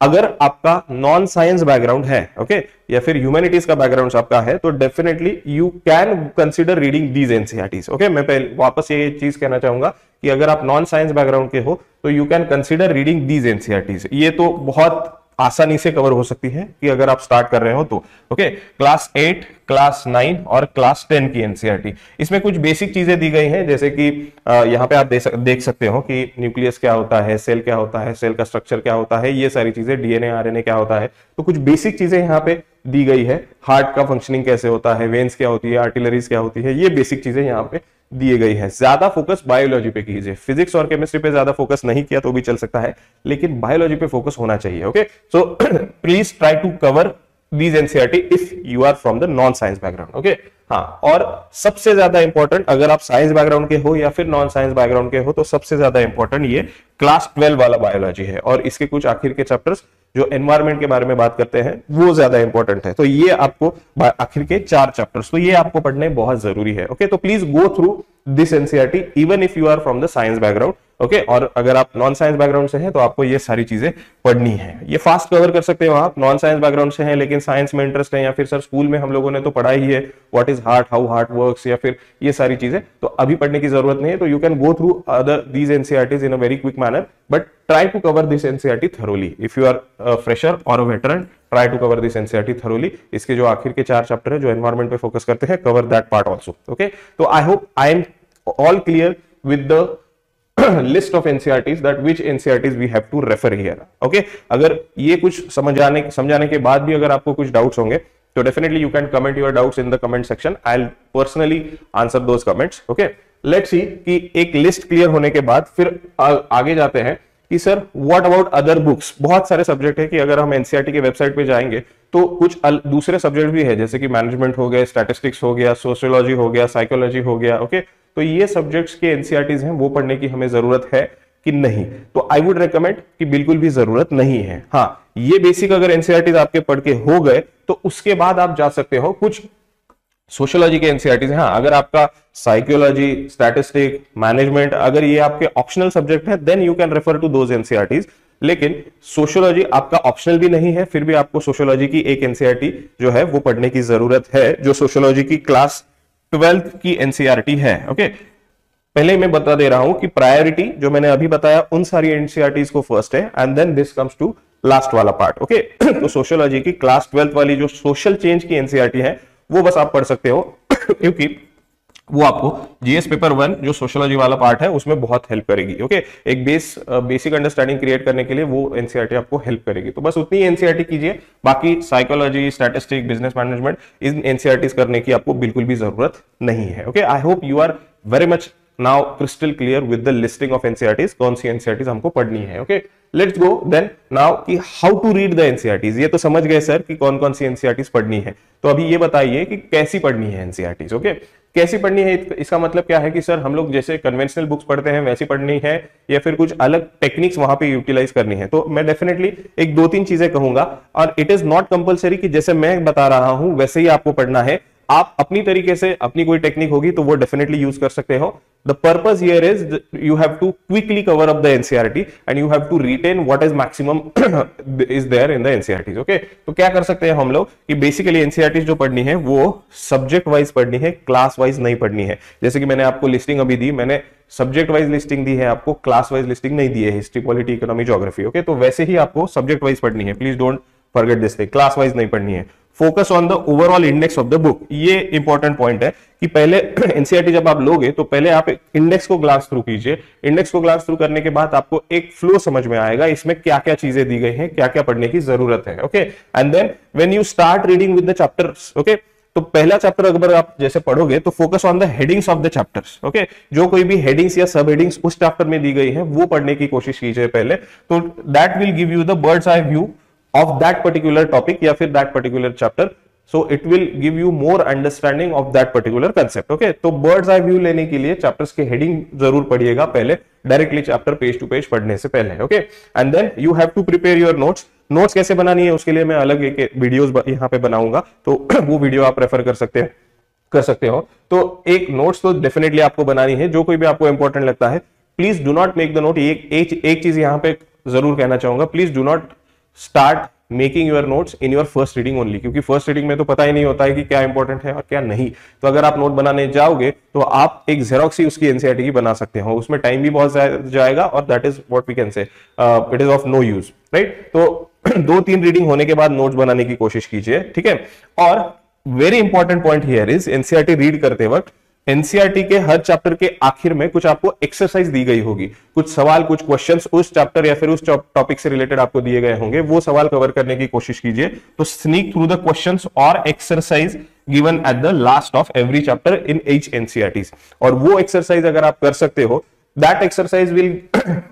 अगर आपका नॉन साइंस बैकग्राउंड है ओके या फिर ह्यूमैनिटीज का बैकग्राउंड आपका है तो definitely you can consider reading these NCERTs okay मैं पहले वापस ये चीज़ कहना चाहूँगा कि अगर आप नॉन साइंस बैकग्राउंड के हो तो you can consider reading these NCERTs ये तो बहुत आसानी से कवर हो सकती है कि अगर आप स्टार्ट कर रहे हो तो। Okay class eight class nine और क्लास टेन की एनसीआरटी इसमें कुछ बेसिक चीज़ें दी गई हैं, जैसे कि यहाँ पे आप देख सकते हो कि न्यूक्लियस क्या होता है सेल क्या होता है सेल का स्ट्रक्चर क्या होता है, ये सारी चीज़ें डीएनए आरएनए क्या होता है। तो कुछ बेसिक चीज़ें यहाँ पे दी गई है। हार्ट का फंक्शनिंग कैसे होता है वेन्स क्या होती है आर्टिलरीज क्या होती है, ये बेसिक चीज़ें यहाँ पे दिए गई है। ज़्यादा फोकस बायोलॉजी पे कीजिए। फिजिक्स और केमिस्ट्री पे ज़्यादा फोकस नहीं किया तो भी चल सकता है, लेकिन बायोलॉजी पे फोकस होना चाहिए okay so please try to cover these NCR if you are from the non science background okay हाँ और सबसे ज़्यादा इंपॉर्टेंट अगर आप साइंस बैकग्राउंड के हो या फिर नॉन साइंस बैकग्राउंड के हो तो सबसे ज़्यादा इंपॉर्टेंट ये क्लास ट्वेल्व वाला बायोलॉजी है। और इसके कुछ आखिर के चैप्टर्स जो एनवायरमेंट के बारे में बात करते हैं, वो ज़्यादा इंपॉर्टेंट है। तो ये आपको आखिर के चार चैप्टर्स तो ये आपको पढ़ने बहुत ज़रूरी है। ओके तो please go through this NCERT even if you are from the science background okay? और अगर आप नॉन साइंस बैकग्राउंड से हैं तो आपको ये सारी चीज़ें पढ़नी है। ये फास्ट कवर कर सकते हो आप नॉन साइंस बैकग्राउंड से हैं, लेकिन साइंस में इंटरेस्ट है, या फिर सर स्कूल में हम लोगों ने तो पढ़ा ही है what is heart how heart works या फिर ये सारी चीज़ें तो अभी पढ़ने की ज़रूरत नहीं है तो you can go through other these NCERTs in a very quick manner but try to cover this NCERT thoroughly if you are fresher और a veteran try to cover this NCERT thoroughly इसके जो आखिर के चार चैप्टर है, जो एनवायरमेंट पे फोकस करते हैं cover that part also okay तो I hope I am all clear with the list of NCRTs that which NCRTs we have to refer here okay? अगर ये कुछ समझाने समझाने के बाद भी अगर आपको कुछ डाउट्स होंगे तो definitely you can comment your doubts in the comment section I will personally answer those comments okay let's see कि एक लिस्ट क्लियर होने के बाद फिर आ, आगे जाते हैं कि sir what about other books बहुत सारे सब्जेक्ट है कि अगर हम एनसीआरटी के वेबसाइट पे जाएँगे तो कुछ दूसरे सब्जेक्ट भी है जैसे कि मैनेजमेंट हो गया स्टैटिस्टिक्स हो गया सोशियोलॉजी हो गया साइकोलॉजी हो गया ओके okay? तो ये सब्जेक्ट्स के एनसीआरटीज हैं, वो पढ़ने की हमें ज़रूरत है कि नहीं। तो आई वुड रिकमेंड कि बिल्कुल भी ज़रूरत नहीं है। हाँ ये बेसिक अगर एनसीआरटीज आपके पढ़ के हो गए तो उसके बाद आप जा सकते हो। कुछ सोशियोलॉजी के एनसीआरटीज हाँ। अगर आपका साइकोलॉजी स्टैटिस्टिक मैनेजमेंट अगर ये आपके ऑप्शनल सब्जेक्ट है then you can refer to those NCERTs लेकिन सोशियोलॉजी आपका ऑप्शनल भी नहीं है, फिर भी आपको सोशियोलॉजी की एक एनसीआरटी जो है, वो पढ़ने की ज़रूरत है, जो सोशियोलॉजी की क्लास ट्वेल्थ की एनसीआरटी है ओके पहले मैं बता दे रहा हूँ कि प्रायोरिटी जो मैंने अभी बताया, उन सारी एनसीआरटीज को फ़र्स्ट है and then this comes to last वाला पार्ट ओके तो सोशियोलॉजी की क्लास ट्वेल्थ वाली जो सोशल चेंज की एनसीआरटी है, वो बस आप पढ़ सकते हो, क्योंकि वो आपको जीएस पेपर वन जो सोशियोलॉजी वाला पार्ट है, उसमें बहुत हेल्प करेगी ओके एक बेस बेसिक अंडरस्टैंडिंग क्रिएट करने के लिए वो एनसीआरटी आपको हेल्प करेगी। तो बस उतनी एनसीआरटी कीजिए, बाकी साइकोलॉजी स्टैटिस्टिक बिज़नेस मैनेजमेंट इन एनसीआरटी करने की आपको बिल्कुल भी ज़रूरत नहीं है okay I hope you are very much now crystal clear with the listing of NCERTs कौन सी एनसीआरटीज हमको पढ़नी है okay let's go then now कि how to read the NCERTs ये तो समझ गए सर कि कौन कौन सी एनसीआरटीज पढ़नी है। तो अभी ये बताइए कि कैसी पढ़नी है एनसीआरटीज ओके कैसी पढ़नी है? इसका मतलब क्या है कि सर, हम लोग जैसे कन्वेंशनल बुक्स पढ़ते हैं, वैसी पढ़नी है, या फिर कुछ अलग टेक्निक्स वहाँ पे यूटिलाइज करनी है। तो मैं डेफिनेटली एक दो तीन चीज़ें कहूँगा। और इट इज़ नॉट कंपलसरी कि जैसे मैं बता रहा हूँ, वैसे ही आपको पढ़ना है। आप अपनी तरीके से अपनी कोई टेक्निक होगी तो वो डेफिनेटली यूज़ कर सकते हो। The purpose here is you have to quickly cover up the NCERT and you have to retain what is maximum is there in the NCERT okay तो क्या कर सकते हैं हम लोग कि बेसिकली एनसीआरटी जो पढ़नी है वो सब्जेक्ट वाइज पढ़नी है क्लास वाइज नहीं पढ़नी है। जैसे कि मैंने आपको लिस्टिंग अभी दी, मैंने सब्जेक्ट वाइज लिस्टिंग दी है, आपको क्लास वाइज लिस्टिंग नहीं दी है history polity economy geography okay तो वैसे ही आपको सब्जेक्ट वाइज पढ़नी है। Please don't forget this thing class wise नहीं पढ़नी है। Focus on the overall index of the book ये इंपॉर्टेंट पॉइंट है कि पहले एनसीआरटी जब आप लोगे तो पहले आप इंडेक्स को ग्लास थ्रू कीजिए। इंडेक्स को ग्लास थ्रू करने के बाद आपको एक फ्लो समझ में आएगा, इसमें क्या क्या चीज़ें दी गई हैं क्या क्या पढ़ने की ज़रूरत है okay and then when you start reading with the chapters okay तो पहला चैप्टर अगर आप जैसे पढ़ोगे तो focus on the headings of the chapters okay जो कोई भी हेडिंग्स या सब हेडिंग्स उस चैप्टर में दी गई है, वो पढ़ने की कोशिश कीजिए पहले। तो that will give you the bird's eye view of that particular topic या फिर that particular chapter so it will give you more understanding of that particular concept okay तो बर्ड्स आई व्यू लेने के लिए चैप्टर्स के हेडिंग ज़रूर पढ़िएगा पहले directly chapter page to page पढ़ने से पहले okay and then you have to prepare your notes notes कैसे बनानी है उसके लिए मैं अलग एक वीडियोस यहाँ पे बनाऊँगा। तो वो वीडियो आप रेफर कर सकते हैं कर सकते हो। तो एक नोट्स तो डेफिनेटली आपको बनानी है जो कोई भी आपको इंपॉर्टेंट लगता है please do not make the note एक, एक चीज़ यहाँ पे ज़रूर कहना चाहूँगा please do not start making your notes in your first reading only क्योंकि फ़र्स्ट रीडिंग में तो पता ही नहीं होता है कि क्या इंपॉर्टेंट है और क्या नहीं। तो अगर आप नोट बनाने जाओगे तो आप एक जेरोक्स ही उसकी एनसीआरटी की बना सकते हो। उसमें टाइम भी बहुत जाएगा और that is what we can say it is of no use right तो दो तीन रीडिंग होने के बाद नोट्स बनाने की कोशिश कीजिए, ठीक है? और very important point here is NCERT read करते वक्त एनसीआरटी के हर चैप्टर के आखिर में कुछ आपको एक्सरसाइज दी गई होगी। कुछ सवाल, कुछ क्वेश्चंस उस चैप्टर या फिर उस टॉपिक से रिलेटेड आपको दिए गए होंगे। वो सवाल कवर करने की कोशिश कीजिए। तो स्नीक थ्रू द क्वेश्चंस और exercise given at the last of every chapter in each NCERT और वो एक्सरसाइज अगर आप कर सकते हो दैट एक्सरसाइज विल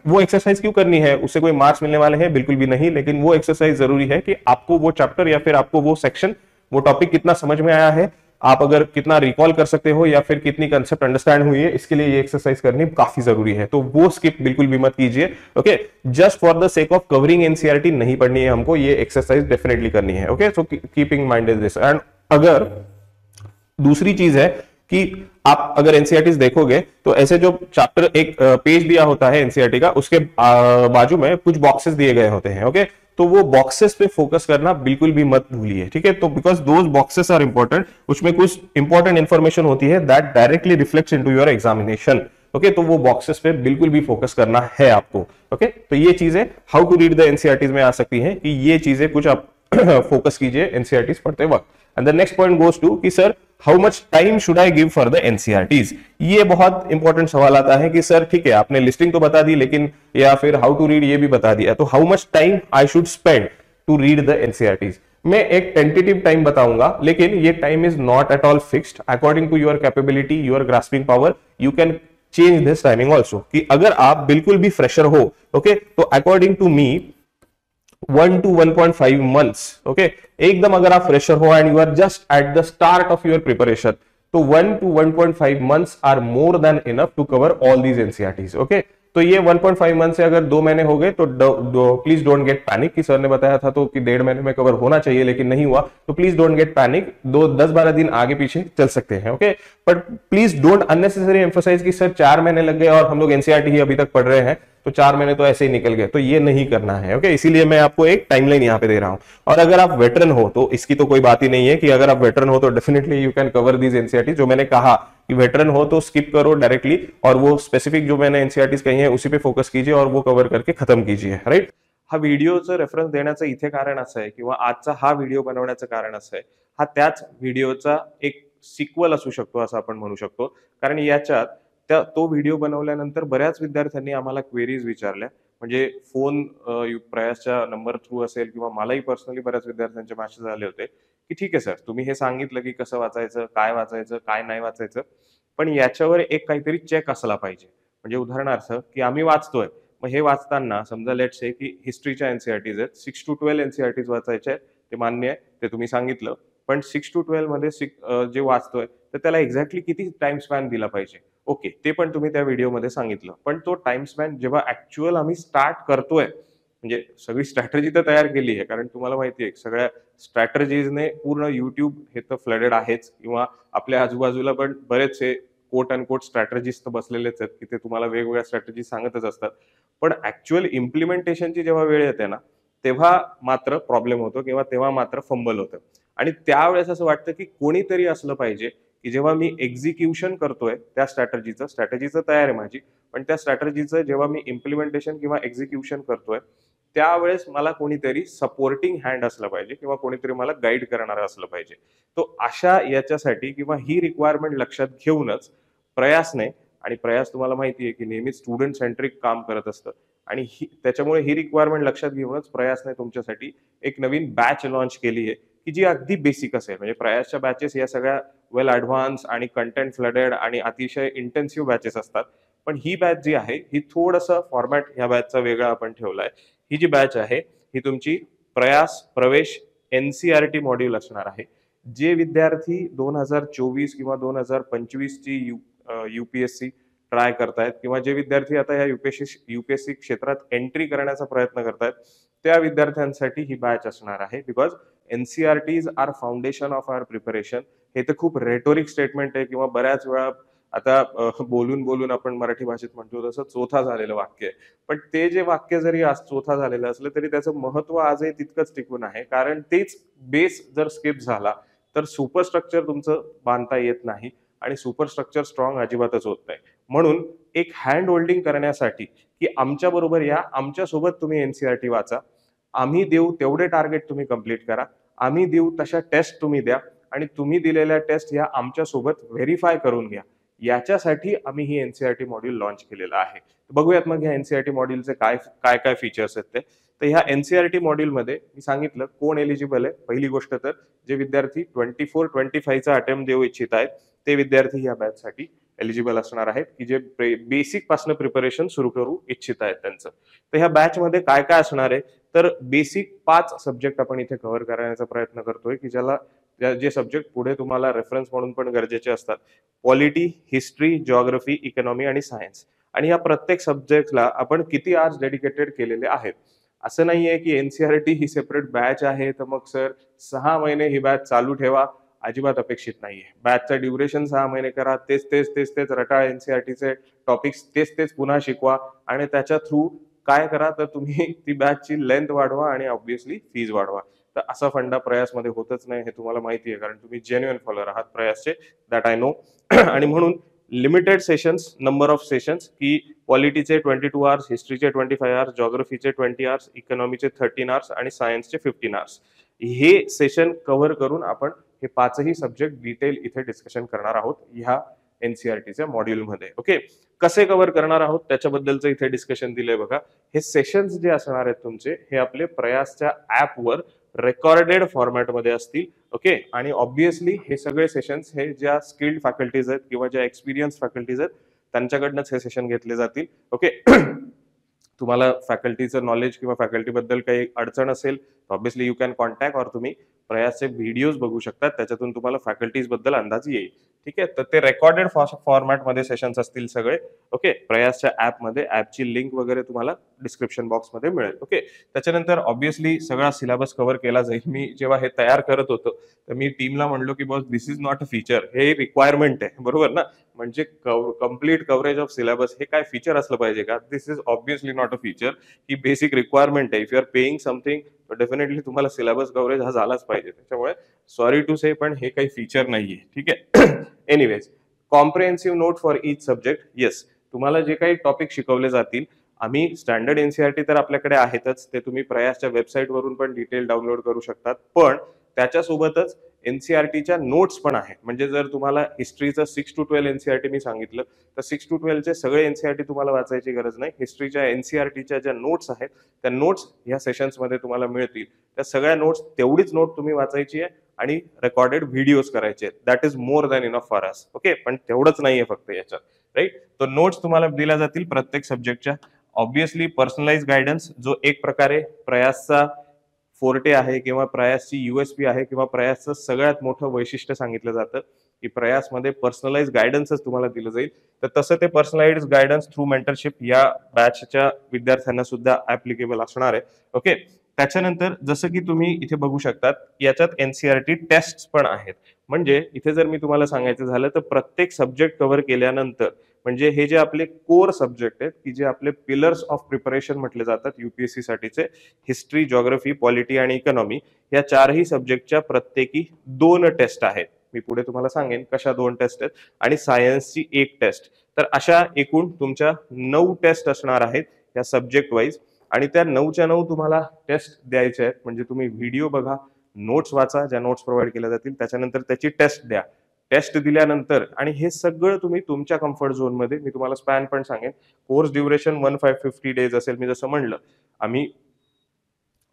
वो एक्सरसाइज क्यों करनी है? उससे कोई मार्क्स मिलने वाले हैं? बिल्कुल भी नहीं, लेकिन वो एक्सरसाइज ज़रूरी है कि आपको वो चैप्टर या फिर आपको वो सेक्शन वो टॉपिक कितना समझ में आया है आप अगर कितना रिकॉल कर सकते हो या फिर कितनी कंसेप्ट अंडरस्टैंड हुई है, इसके लिए ये एक्सरसाइज करनी काफ़ी ज़रूरी है। तो वो स्किप बिल्कुल भी मत कीजिए okay just for the sake of covering NCERT नहीं पढ़नी है हमको, ये एक्सरसाइज डेफिनेटली करनी है okay so keeping mind is this and अगर दूसरी चीज़ है कि आप अगर एनसीआरटी देखोगे तो ऐसे जो चैप्टर एक पेज दिया होता है एनसीआरटी का, उसके बाजू में कुछ बॉक्सेस दिए गए होते हैं ओके तो वो बॉक्सेस पे फोकस करना बिल्कुल भी मत भूलिए, ठीक है? तो because those boxes are important उसमें कुछ इंपॉर्टेंट इंफॉर्मेशन होती है that directly reflect into your examination okay तो वो बॉक्सेस पे बिल्कुल भी फोकस करना है आपको ओके okay? तो ये चीज़ें how to read the NCERTs में आ सकती हैं कि ये चीज़ें कुछ आप फोकस कीजिए एनसीआरटीज पढ़ते वक्त। And the next point goes to कि sir how much time should I give for the NCERTs ये बहुत इंपॉर्टेंट सवाल आता है कि सर ठीक है आपने लिस्टिंग तो बता दी लेकिन या फिर हाउ टू रीड ये भी बता दिया। तो how much time I should spend to read the NCERTs मैं एक टेंटेटिव टाइम बताऊँगा लेकिन ये time is not at all fixed according to your capability your grasping power you can change this timing also कि अगर आप बिल्कुल भी फ्रेशर हो ओके okay, तो according to me one to one point five months okay एकदम अगर आप फ्रेशर हो and you are just at the start of your preparation तो one to one point five months are more than enough to cover all these NCERTs okay तो ये 1.5 मंथ से अगर दो महीने हो गए तो प्लीज़ डोंट गेट पैनिक कि सर ने बताया था तो कि डेढ़ महीने में कवर होना चाहिए, लेकिन नहीं हुआ। तो प्लीज़ डोंट गेट पैनिक दो, दस बारह दिन आगे पीछे चल सकते हैं okay but please don't unnecessary emphasize कि सर चार महीने लग गए और हम लोग एनसीआरटी ही अभी तक पढ़ रहे हैं। तो चार महीने तो ऐसे ही निकल गए तो ये नहीं करना है ओके इसीलिए मैं आपको एक टाइमलाइन यहाँ पे दे रहा हूँ। और अगर आप वेटरन हो तो इसकी तो कोई बात ही नहीं है कि अगर आप वेटरन हो तो definitely you can cover these NCERT जो मैंने कहा कि वेटरन हो तो स्किप करो डायरेक्टली और वो स्पेसिफिक जो मैंने एनसीआरटी कही है, उसी पे फोकस कीजिए और वो कवर करके खत्म कीजिए राईट हा व्हिडिओचं रेफरन्स देण्याचं इथे कारण असं आहे, किंवा आजचा हा व्हिडिओ बनवण्याचं कारण असं आहे, हा त्याच व्हिडिओचा एक सिक्वल असू शकतो, असं आपण म्हणू शकतो. कारण याच्यात त्या तो व्हिडिओ बनवल्यानंतर बऱ्याच विद्यार्थ्यांनी आम्हाला क्वेरीज विचारल्या. म्हणजे फोन प्रयासच्या नंबर थ्रू असेल किंवा मलाही पर्सनली बऱ्याच विद्यार्थ्यांचे मॅसेज आले होते की ठीक आहे सर तुम्ही हे सांगितलं की कसं वाचायचं काय वाचायचं काय नाही वाचायचं. पण याच्यावर एक काहीतरी चेक असला पाहिजे. म्हणजे उदाहरणार्थ की आम्ही वाचतोय. मग हे वाचताना समजा लेट्स से की हिस्ट्रीच्या एनसीआरटीज आहेत. सिक्स टू ट्वेल्व एनसीआरटीज वाचायचे ते मान्य आहे. ते तुम्ही सांगितलं. पण सिक्स टू ट्वेल्वमध्ये जे वाचतोय तर त्याला एक्झॅक्टली किती टाइम स्पॅन दिला पाहिजे? ओके ते पण तुम्ही त्या व्हिडिओमध्ये सांगितलं. पण तो टाइम स्पॅन जेव्हा ऍक्च्युअल आम्ही स्टार्ट करतोय म्हणजे सगळी स्ट्रॅटजी तर तयार केली आहे कारण तुम्हाला माहिती आहे सगळ्या स्ट्रॅटजीजने पूर्ण युट्यूब हे तर फ्लडेड आहेच किंवा आपल्या आजूबाजूला पण बरेचसे कोट अँड कोट स्ट्रॅटजीज तर बसलेलेच आहेत की ते तुम्हाला वेगवेगळ्या स्ट्रॅटेजी सांगतच असतात. पण ऍक्च्युअल इम्प्लिमेंटेशनची जेव्हा वेळ येते ना तेव्हा मात्र प्रॉब्लेम होतो किंवा तेव्हा मात्र फंबल होतं. आणि त्यावेळेस असं वाटतं की कोणीतरी असलं पाहिजे की जेव्हा मी एक्झिक्युशन करतोय त्या स्ट्रॅटजीचं स्ट्रॅटेजीचं तयार आहे माझी पण त्या स्ट्रॅटजीचं जेव्हा मी इम्प्लिमेंटेशन किंवा एक्झिक्युशन करतोय त्यावेळेस मला कोणीतरी सपोर्टिंग हँड असलं पाहिजे किंवा कोणीतरी मला गाईड करणार असलं पाहिजे. तो अशा याच्यासाठी किंवा ही रिक्वायरमेंट लक्षात घेऊनच प्रयासने आणि प्रयास तुम्हाला माहिती आहे की नेहमी स्टुडंट सेंट्रिक काम करत असतं आणि ही त्याच्यामुळे ही रिक्वायरमेंट लक्षात घेऊनच प्रयासने तुमच्यासाठी एक नवीन बॅच लॉन्च केली आहे की जी अगदी बेसिक असेल म्हणजे प्रयासच्या बॅचेस या सगळ्या वेल ऍडव्हान्स आणि कंटेंट फ्लडेड आणि अतिशय इंटेन्सिव्ह बॅचेस असतात. पण ही बॅच जी आहे ही थोडंसं फॉर्मॅट ह्या बॅचचा वेगळा आपण ठेवलाय. ही जी बॅच आहे ही तुमची प्रयास प्रवेश एनसीआरटी मॉड्यूल असणार आहे. जे विद्यार्थी दोन हजार चोवीस किंवा दोन हजार पंचवीसची यू युपीएससी ट्राय करतायत किंवा जे विद्यार्थी आता या युपीएससी युपीएससी क्षेत्रात एंट्री करण्याचा प्रयत्न करतायत त्या विद्यार्थ्यांसाठी ही बॅच असणार आहे. Because NCERTs are foundation of our preparation. हे तर खूप रेटोरिक स्टेटमेंट आहे किंवा बऱ्याच वेळा आता बोलून बोलून आपण मराठी भाषेत म्हणतो तसं चोथा झालेलं वाक्य आहे. पण ते जे वाक्य जरी आज चोथा झालेलं असलं तरी त्याचं महत्त्व आजही तितकंच टिकून आहे. कारण तेच बेस जर स्किप झाला तर सुपरस्ट्रक्चर तुमचं बांधता येत नाही आणि सुपरस्ट्रक्चर स्ट्रॉंग अजिबातच होत नाही. म्हणून एक हँड होल्डिंग करण्यासाठी की आमच्या बरोबर या आमच्यासोबत तुम्ही एनसीआरटी वाचा. आम्ही देऊ तेवढे टार्गेट तुम्ही कंप्लीट करा. आम्ही देऊ तशा टेस्ट तुम्ही द्या आणि तुम्ही दिलेल्या टेस्ट या आमच्यासोबत व्हेरीफाय करून घ्या. याच्यासाठी आम्ही ही एनसीआरटी मॉड्यूल लॉन्च केलेलं आहे. बघूयात मग ह्या एनसीआरटी मॉड्यूलचे काय काय काय फीचर्स आहेत ते. तर ह्या एनसीआरटी मॉड्यूलमध्ये मी सांगितलं कोण एलिजिबल आहे? पहिली गोष्ट तर जे विद्यार्थी ट्वेंटी फोर ट्वेंटी फाईव्हचा अटेम्प्ट देऊ इच्छित आहेत ते विद्यार्थी ह्या बॅचसाठी एलिजिबल असणार आहेत की जे बेसिकपासून प्रिपरेशन सुरू करू इच्छित आहेत त्यांचं. तर ह्या बॅच मध्ये काय काय असणार आहे? तर बेसिक पाच सब्जेक्ट आपण इथे कव्हर करण्याचा प्रयत्न करतोय की ज्याला जे सब्जेक्ट पुढे तुम्हाला रेफरन्स म्हणून पण गरजेचे असतात. पॉलिटी हिस्ट्री जॉग्रफी इकॉनॉमी आणि सायन्स आणि या प्रत्येक सब्जेक्टला आपण किती आर्स डेडिकेटेड केलेले आहेत? असं नाहीये की एनसीआरटी ही सेपरेट बॅच आहे तर मग सर सहा महिने ही बॅच चालू ठेवा. अजिबात अपेक्षित नाहीये. बॅचचं ड्युरेशन सहा महिने करा. तेच तेच तेच तेच रटाळ एनसीआरटीचे टॉपिक्स तेच तेच पुन्हा शिकवा. आणि त्याच्या थ्रू काय करा तर तुम्ही ती बॅचची लेंथ वाढवा आणि ऑब्विसली फीज वाढवा. तर असा फंडा प्रयासमध्ये होतच नाही हे तुम्हाला माहिती आहे कारण तुम्ही जेन्युअन फॉलोअर आहात प्रयासचे दॅट आय नो आणि म्हणून limited sessions number of sessions की क्वालिटीचे ट्वेंटी टू आवर्स हिस्ट्रीचे ट्वेंटी फाय आवर्स जॉग्रफीचे ट्वेंटी आवर्स इकॉनॉमीचे थर्टीन आवर्स आणि सायन्सचे फिफ्टीन आवर्स हे सेशन कव्हर करून आपण हे पाचही सब्जेक्ट डिटेल इथे डिस्कशन करणार आहोत. ह्या एनसीआरटीच्या मॉड्यूलमध्ये ओके कसे कव्हर करणार आहोत? त्याच्याबद्दलचं इथे डिस्कशन दिलंय बघा. हे सेशन्स जे असणार आहेत तुमचे हे आपले प्रयासच्या ऍपवर रेकॉर्डेड फॉर्मॅटमध्ये असतील. ओके आणि ऑब्विसली हे सगळे सेशन्स हे ज्या स्किल्ड फॅकल्टीज आहेत किंवा ज्या एक्सपिरियन्स फॅकल्टीज आहेत त्यांच्याकडनंच हे सेशन घेतले जातील. ओके तुम्हाला फॅकल्टीचं नॉलेज किंवा फॅकल्टीबद्दल काही अडचण असेल ऑब्विसली यू कॅन कॉन्टॅक्ट और तुम्ही प्रयासचे व्हिडिओज बघू शकतात त्याच्यातून तुम्हाला फॅकल्टीजबद्दल अंदाज येईल. ठीक आहे? तर ते रेकॉर्डेड फॉर्मॅटमध्ये सेशन्स असतील सगळे. ओके प्रयासच्या ऍपमध्ये ऍपची लिंक वगैरे तुम्हाला डिस्क्रिप्शन बॉक्समध्ये मिळेल. ओके त्याच्यानंतर ऑब्विसली सगळा सिलेबस कव्हर केला जाईल. मी जेव्हा हे तयार करत होतो तर मी टीमला म्हणलो की boss this is not a feature hey requirement आहे. बरोबर ना? म्हणजे कंप्लीट कव्हरेज ऑफ सिलेबस हे काय फीचर असलं पाहिजे का? This is obviously not a feature he basic requirement आहे. If you are paying something definitely तुम्हाला सिलेबस कव्हरेज हा झालाच पाहिजे. त्याच्यामुळे सॉरी टू से पण हे काही फीचर नाहीये. ठीक आहे? Anyways comprehensive note for each subject yes तुम्हाला जे काही टॉपिक शिकवले जातील आम्ही स्टँडर्ड एनसीआरटी तर आपल्याकडे आहेतच. ते तुम्ही प्रयासच्या वेबसाईटवरून पण डिटेल डाउनलोड करू शकतात. पण त्याच्यासोबतच एनसीआरटीच्या नोट्स पण आहेत. म्हणजे जर तुम्हाला हिस्ट्रीचं सिक्स टू ट्वेल्व एनसीआरटी मी सांगितलं तर सिक्स टू ट्वेल्वचे सगळे एनसीआरटी तुम्हाला वाचायची गरज नाही. हिस्ट्रीच्या एनसीआरटीच्या ज्या नोट्स आहेत त्या नोट्स ह्या सेशन्समध्ये तुम्हाला मिळतील. त्या सगळ्या नोट्स तेवढीच नोट तुम्ही वाचायची आहे आणि रेकॉर्डेड व्हिडिओज करायचे आहेत. That is more than enough for us okay पण तेवढंच नाहीये फक्त याच्यात. राईट तर नोट्स तुम्हाला दिल्या जातील प्रत्येक सब्जेक्टच्या ऑब्विसली पर्सनलाइज गायडन्स जो एक प्रकारे प्रयासचा फोर्टे आहे किंवा प्रयासची युएसपी आहे किंवा प्रयासचं सगळ्यात मोठं वैशिष्ट्य सांगितलं जातं की प्रयासमध्ये पर्सनलाइज गायडन्सच तुम्हाला दिलं जाईल. तर तसं ते पर्सनलाइज गायडन्स थ्रू मेंटरशिप या बॅचच्या विद्यार्थ्यांना सुद्धा ऍप्लिकेबल असणार आहे. ओके त्याच्यानंतर जसं की तुम्ही इथे बघू शकतात याच्यात एनसीआरटी टेस्ट पण आहेत. म्हणजे इथे जर मी तुम्हाला सांगायचं झालं तर प्रत्येक सब्जेक्ट कव्हर केल्यानंतर म्हणजे हे जे आपले कोर सब्जेक्ट आहेत की जे आपले पिलर्स ऑफ प्रिपरेशन म्हटले जातात युपीएससी साठीचे हिस्ट्री जॉग्रफी पॉलिटी आणि इकॉनॉमी या चारही सब्जेक्टच्या प्रत्येकी दोन टेस्ट आहेत. मी पुढे तुम्हाला सांगेन कशा दोन टेस्ट आहेत आणि सायन्सची एक टेस्ट तर अशा एकूण तुमच्या नऊ टेस्ट असणार आहेत या सब्जेक्ट वाईज आणि त्या नऊच्या नऊ तुम्हाला टेस्ट द्यायचे आहेत. म्हणजे तुम्ही व्हिडिओ बघा नोट्स वाचा ज्या नोट्स प्रोव्हाइड केल्या जातील त्याच्यानंतर त्याची टेस्ट द्या. टेस्ट दिल्यानंतर आणि हे सगळं तुम्ही तुमच्या कम्फर्ट झोनमध्ये मी तुम्हाला स्पॅन पण सांगेन. Course duration one five fifty days असेल मी जसं म्हणलं. आम्ही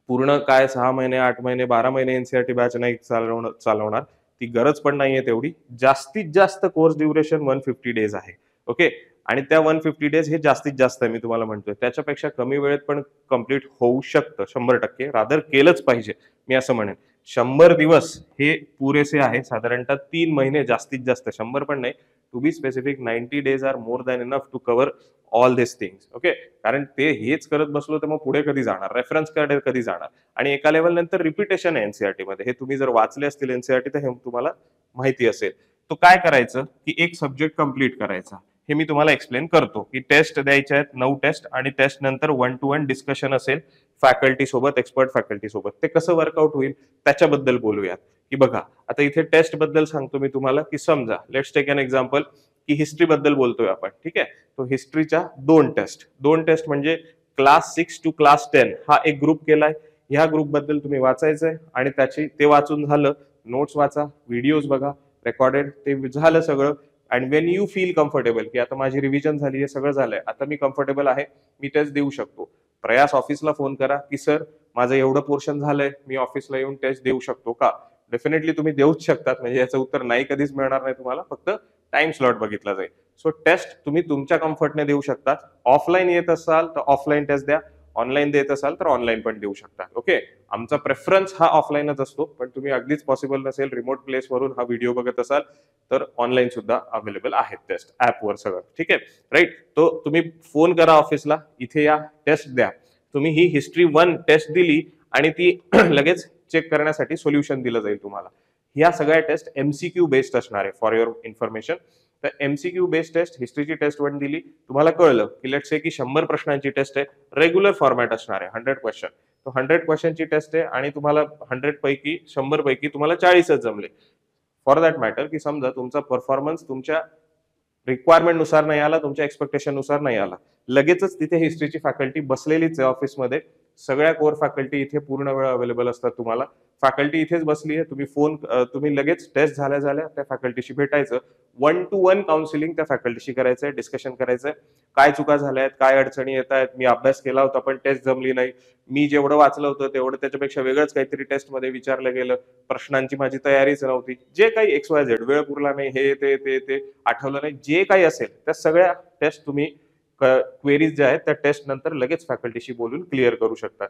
पूर्ण काय सहा महिने आठ महिने बारा महिने एनसीआरटी बॅच नाही चालवणार चालवणार. ती गरज पण नाहीये तेवढी. जास्तीत जास्त course duration one fifty days आहे. ओके? आणि त्या वन फिफ्टी डेज हे जास्तीत जास्त आहे मी तुम्हाला म्हणतोय. त्याच्यापेक्षा कमी वेळेत पण कंप्लीट होऊ शकतं शंभर टक्के. रादर केलंच पाहिजे मी असं म्हणेन. शंभर दिवस हे पुरेसे आहे साधारणतः तीन महिने जास्तीत जास्त शंभर पण नाही. To be specific ninety days are more than enough to cover all this things okay कारण ते हेच करत बसलो तर मग पुढे कधी जाणार? रेफरन्स कार्ड कधी जाणार? आणि एका लेवल नंतर रिपिटेशन आहे एनसीआरटी मध्ये. हे तुम्ही जर वाचले असतील एनसीआरटी तर हे तुम्हाला माहिती असेल. तो काय करायचं? की एक सब्जेक्ट कंप्लीट करायचा. हे मी तुम्हाला एक्सप्लेन करतो. की टेस्ट द्यायचे आहेत नऊ टेस्ट आणि टेस्ट नंतर वन टू वन डिस्कशन असेल. फॅकल्टी सोबत एक्सपर्ट फॅकल्टी सोबत. ते कसं वर्कआउट होईल त्याच्याबद्दल बोलूयात. की बघा आता इथे टेस्टबद्दल सांगतो मी तुम्हाला की समजा लेट्स टेक एन एक्झाम्पल की हिस्ट्री बद्दल बोलतोय आपण ठीक आहे? तो हिस्ट्रीच्या दोन टेस्ट दोन टेस्ट म्हणजे class six to class ten हा एक ग्रुप केलाय. ह्या ग्रुपबद्दल तुम्ही वाचायचंय आणि त्याची ते वाचून झालं. नोट्स वाचा व्हिडिओज बघा रेकॉर्डेड ते झालं सगळं. And when you feel comfortable की आता माझी रिव्हिजन झाली हे सगळं झालंय. आता मी कम्फर्टेबल आहे मी टेस्ट देऊ शकतो. प्रयास ऑफिसला फोन करा की सर माझं एवढं पोर्शन झालंय मी ऑफिसला येऊन टेस्ट देऊ शकतो का? डेफिनेटली तुम्ही देऊच शकतात म्हणजे याचं उत्तर नाही कधीच मिळणार नाही तुम्हाला फक्त टाइम स्लॉट बघितला जाईल. सो टेस्ट तुम्ही तुमच्या कम्फर्टने देऊ शकता ऑफलाईन येत असाल तर ऑफलाईन टेस्ट द्या. ऑनलाईन देत असाल तर ऑनलाईन पण देऊ शकता. ओके आमचा प्रेफरन्स हा ऑफलाईनच असतो. पण तुम्ही अगदीच पॉसिबल नसेल रिमोट प्लेस वरून हा व्हिडिओ बघत असाल तर ऑनलाईन सुद्धा अवेलेबल आहेत टेस्ट ऍपवर सगळं. ठीक आहे? राईट तो तुम्ही फोन करा ऑफिसला इथे या टेस्ट द्या. तुम्ही ही हिस्ट्री वन टेस्ट दिली आणि ती लगेच चेक करण्यासाठी सोल्युशन दिलं जाईल तुम्हाला. ह्या सगळ्या टेस्ट एमसीक्यू बेस्ड असणार आहे फॉर युअर इन्फॉर्मेशन तर एमसीक्यू बेस्ड टेस्ट हिस्ट्रीची टेस्ट वन दिली. तुम्हाला कळलं की लेट्स से की शंभर प्रश्नांची टेस्ट आहे. रेग्युलर फॉर्मॅट असणार आहे हंड्रेड क्वेश्चन तो हंड्रेड क्वेश्चनची टेस्ट आहे आणि तुम्हाला हंड्रेड पैकी शंभर पैकी तुम्हाला चाळीसच जमले. फॉर दॅट मॅटर की समजा तुमचा परफॉर्मन्स तुमच्या रिक्वायरमेंटनुसार नाही आला तुमच्या एक्सपेक्टेशननुसार नाही आला. लगेचच तिथे हिस्ट्रीची फॅकल्टी बसलेलीच आहे ऑफिसमध्ये सगळ्या कोर फॅकल्टी इथे पूर्ण वेळ अवेलेबल असतात तुम्हाला. फॅकल्टी इथेच बसली आहे. तुम्ही फोन तुम्ही लगेच टेस्ट झाल्या झाल्या त्या फॅकल्टीशी भेटायचं. वन टू वन काउन्सिलिंग त्या फॅकल्टीशी करायचंय डिस्कशन करायचंय. काय चुका झाल्या आहेत काय अडचणी येत आहेत मी अभ्यास केला होता पण टेस्ट जमली नाही. मी जेवढं वाचलं होतं तेवढं त्याच्यापेक्षा वेगळंच काहीतरी टेस्टमध्ये विचारलं गेलं. प्रश्नांची माझी तयारीच नव्हती. जे काही एक्स वाय झेड वेळ पुरला नाही हे ते ते ते आठवलं नाही. जे काही असेल त्या सगळ्या टेस्ट तुम्ही क्वेरीज ज्या आहेत त्या टेस्ट नंतर लगेच फॅकल्टीशी बोलून क्लिअर करू शकता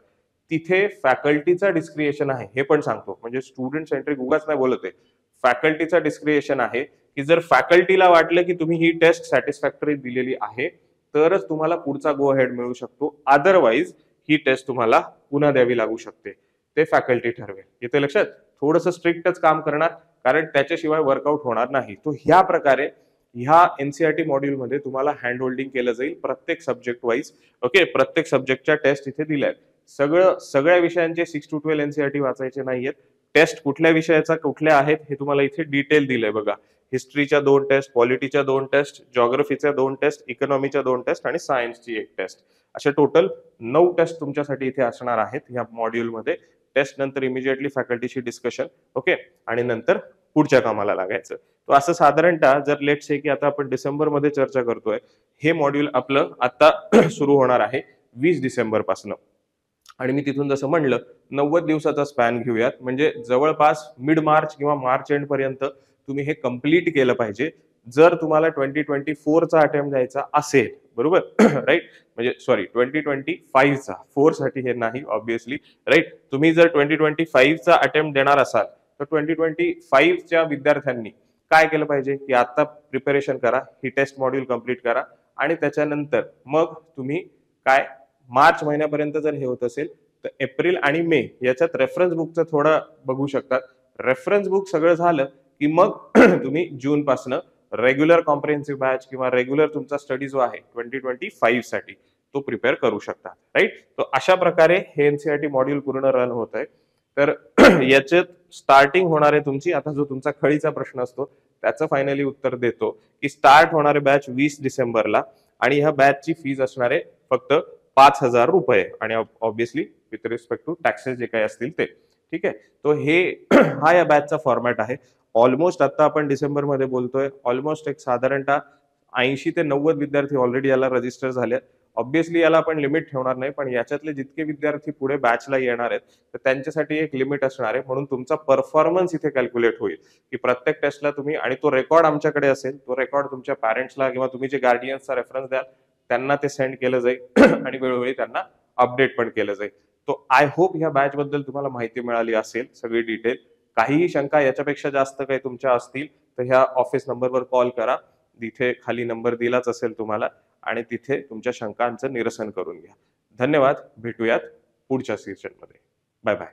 तिथे फॅकल्टीचा डिस्क्रिएशन आहे हे पण सांगतो. म्हणजे स्टुडंट सेंट्रिक उगाच नाही बोलत आहे. फॅकल्टीचा डिस्क्रिएशन आहे की जर फॅकल्टीला वाटलं की तुम्ही ही टेस्ट सॅटिस्फॅक्टरी दिलेली आहे तरच तुम्हाला पुढचा गो हेड मिळू शकतो. अदरवाईज ही टेस्ट तुम्हाला पुन्हा द्यावी लागू शकते. ते फॅकल्टी ठरवेल. येते लक्षात? थोडस स्ट्रिक्टच काम करणार कारण त्याच्याशिवाय वर्कआउट होणार नाही. तो ह्या प्रकारे ह्या एनसीआरटी मॉड्यूलमध्ये तुम्हाला हँड होल्डिंग केलं जाईल प्रत्येक सब्जेक्ट वाईज ओके प्रत्येक सब्जेक्टच्या टेस्ट इथे दिल्या आहेत सगळं सगळ्या विषयांचे सिक्स टू ट्वेल्व एनसीआरटी वाचायचे नाहीयेत. टेस्ट कुठल्या विषयाचा कुठल्या आहेत हे तुम्हाला इथे डिटेल दिलंय बघा. हिस्ट्रीच्या दोन टेस्ट पॉलिटीच्या दोन टेस्ट जॉग्रफीच्या दोन टेस्ट इकॉनॉमीच्या दोन टेस्ट आणि सायन्सची एक टेस्ट असे टोटल नऊ टेस्ट तुमच्यासाठी इथे असणार आहेत या मॉड्यूलमध्ये टेस्ट नंतर इमिजिएटली फॅकल्टीशी डिस्कशन ओके आणि नंतर पुढच्या कामाला लागायचं. तर असं साधारणतः जर लेट से की आता आपण डिसेंबरमध्ये चर्चा करतोय हे मॉड्यूल आपलं आता सुरू होणार आहे वीस डिसेंबरपासून. आणि मी तिथून जसं म्हणलं नव्वद दिवसाचा स्पॅन घेऊयात. म्हणजे जवळपास मिड मार्च किंवा मार्च एंड पर्यंत तुम्ही हे कंप्लीट केलं पाहिजे. जर तुम्हाला ट्वेंटी ट्वेंटी फोरचा अटेम्प्ट द्यायचा असेल बरोबर? राईट म्हणजे सॉरी ट्वेंटी ट्वेंटी फाईव्हचा फोरसाठी हे नाही ऑब्विसली राईट तुम्ही जर ट्वेंटी ट्वेंटी फाईव्हचा अटेम्प्ट देणार असाल तर ट्वेंटी ट्वेंटी फाईव्हच्या विद्यार्थ्यांनी काय केलं पाहिजे? की आता प्रिपरेशन करा ही टेस्ट मॉड्यूल कंप्लीट करा आणि त्याच्यानंतर मग तुम्ही काय मार्च महिन्यापर्यंत जर हे होत असेल तर एप्रिल आणि मे याच्यात रेफरन्स बुकचं थोडं बघू शकतात. रेफरन्स बुक सगळं झालं की मग तुम्ही जूनपासनं रेग्युलर कॉम्प्रिहेन्सिव्ह बॅच किंवा रेग्युलर तुमचा स्टडी जो आहे ट्वेंटी ट्वेंटी फाईव्हसाठी तो प्रिपेअर करू शकता राईट तो अशा प्रकारे हे एनसीआरटी मॉड्यूल पूर्ण रन होत आहे तर याच्यात स्टार्टिंग होणार आहे तुमची. आता जो तुमचा खळीचा प्रश्न असतो त्याचं फायनली उत्तर देतो की स्टार्ट होणारे बॅच वीस डिसेंबरला आणि ह्या बॅचची फीज असणार आहे फक्त पाच हजार रुपये. आणि obviously with respect to taxes जे काही असतील ते. ठीक आहे? तो हे हा या बॅचचा फॉर्मॅट आहे. ऑलमोस्ट आता आपण डिसेंबरमध्ये बोलतोय. ऑलमोस्ट एक साधारणतः ऐंशी ते नव्वद विद्यार्थी ऑलरेडी याला रजिस्टर झाले ऑब्विसली याला आपण लिमिट ठेवणार नाही पण याच्यातले जितके विद्यार्थी पुढे बॅचला येणार आहेत तर त्यांच्यासाठी एक लिमिट असणार आहे. म्हणून तुमचा परफॉर्मन्स इथे कॅल्क्युलेट होईल. की प्रत्येक टेस्टला तुम्ही आणि तो रेकॉर्ड आमच्याकडे असेल तो रेकॉर्ड तुमच्या पॅरेंट्सला किंवा तुम्ही जे गार्डियन्सचा रेफरन्स द्याल त्यांना ते सेंड केलं जाईल. आणि वेळोवेळी त्यांना अपडेट पण केलं जाईल. तो आय होप ह्या बॅच बद्दल तुम्हाला माहिती मिळाली असेल सगळी डिटेल काहीही शंका याच्यापेक्षा जास्त काही तुमच्या असतील तर ह्या ऑफिस नंबरवर कॉल करा. तिथे खाली नंबर दिलाच असेल तुम्हाला. आणि तिथे तुमच्या शंकांचं निरसन करून घ्या. धन्यवाद. भेटूयात पुढच्या सेशनमध्ये बाय बाय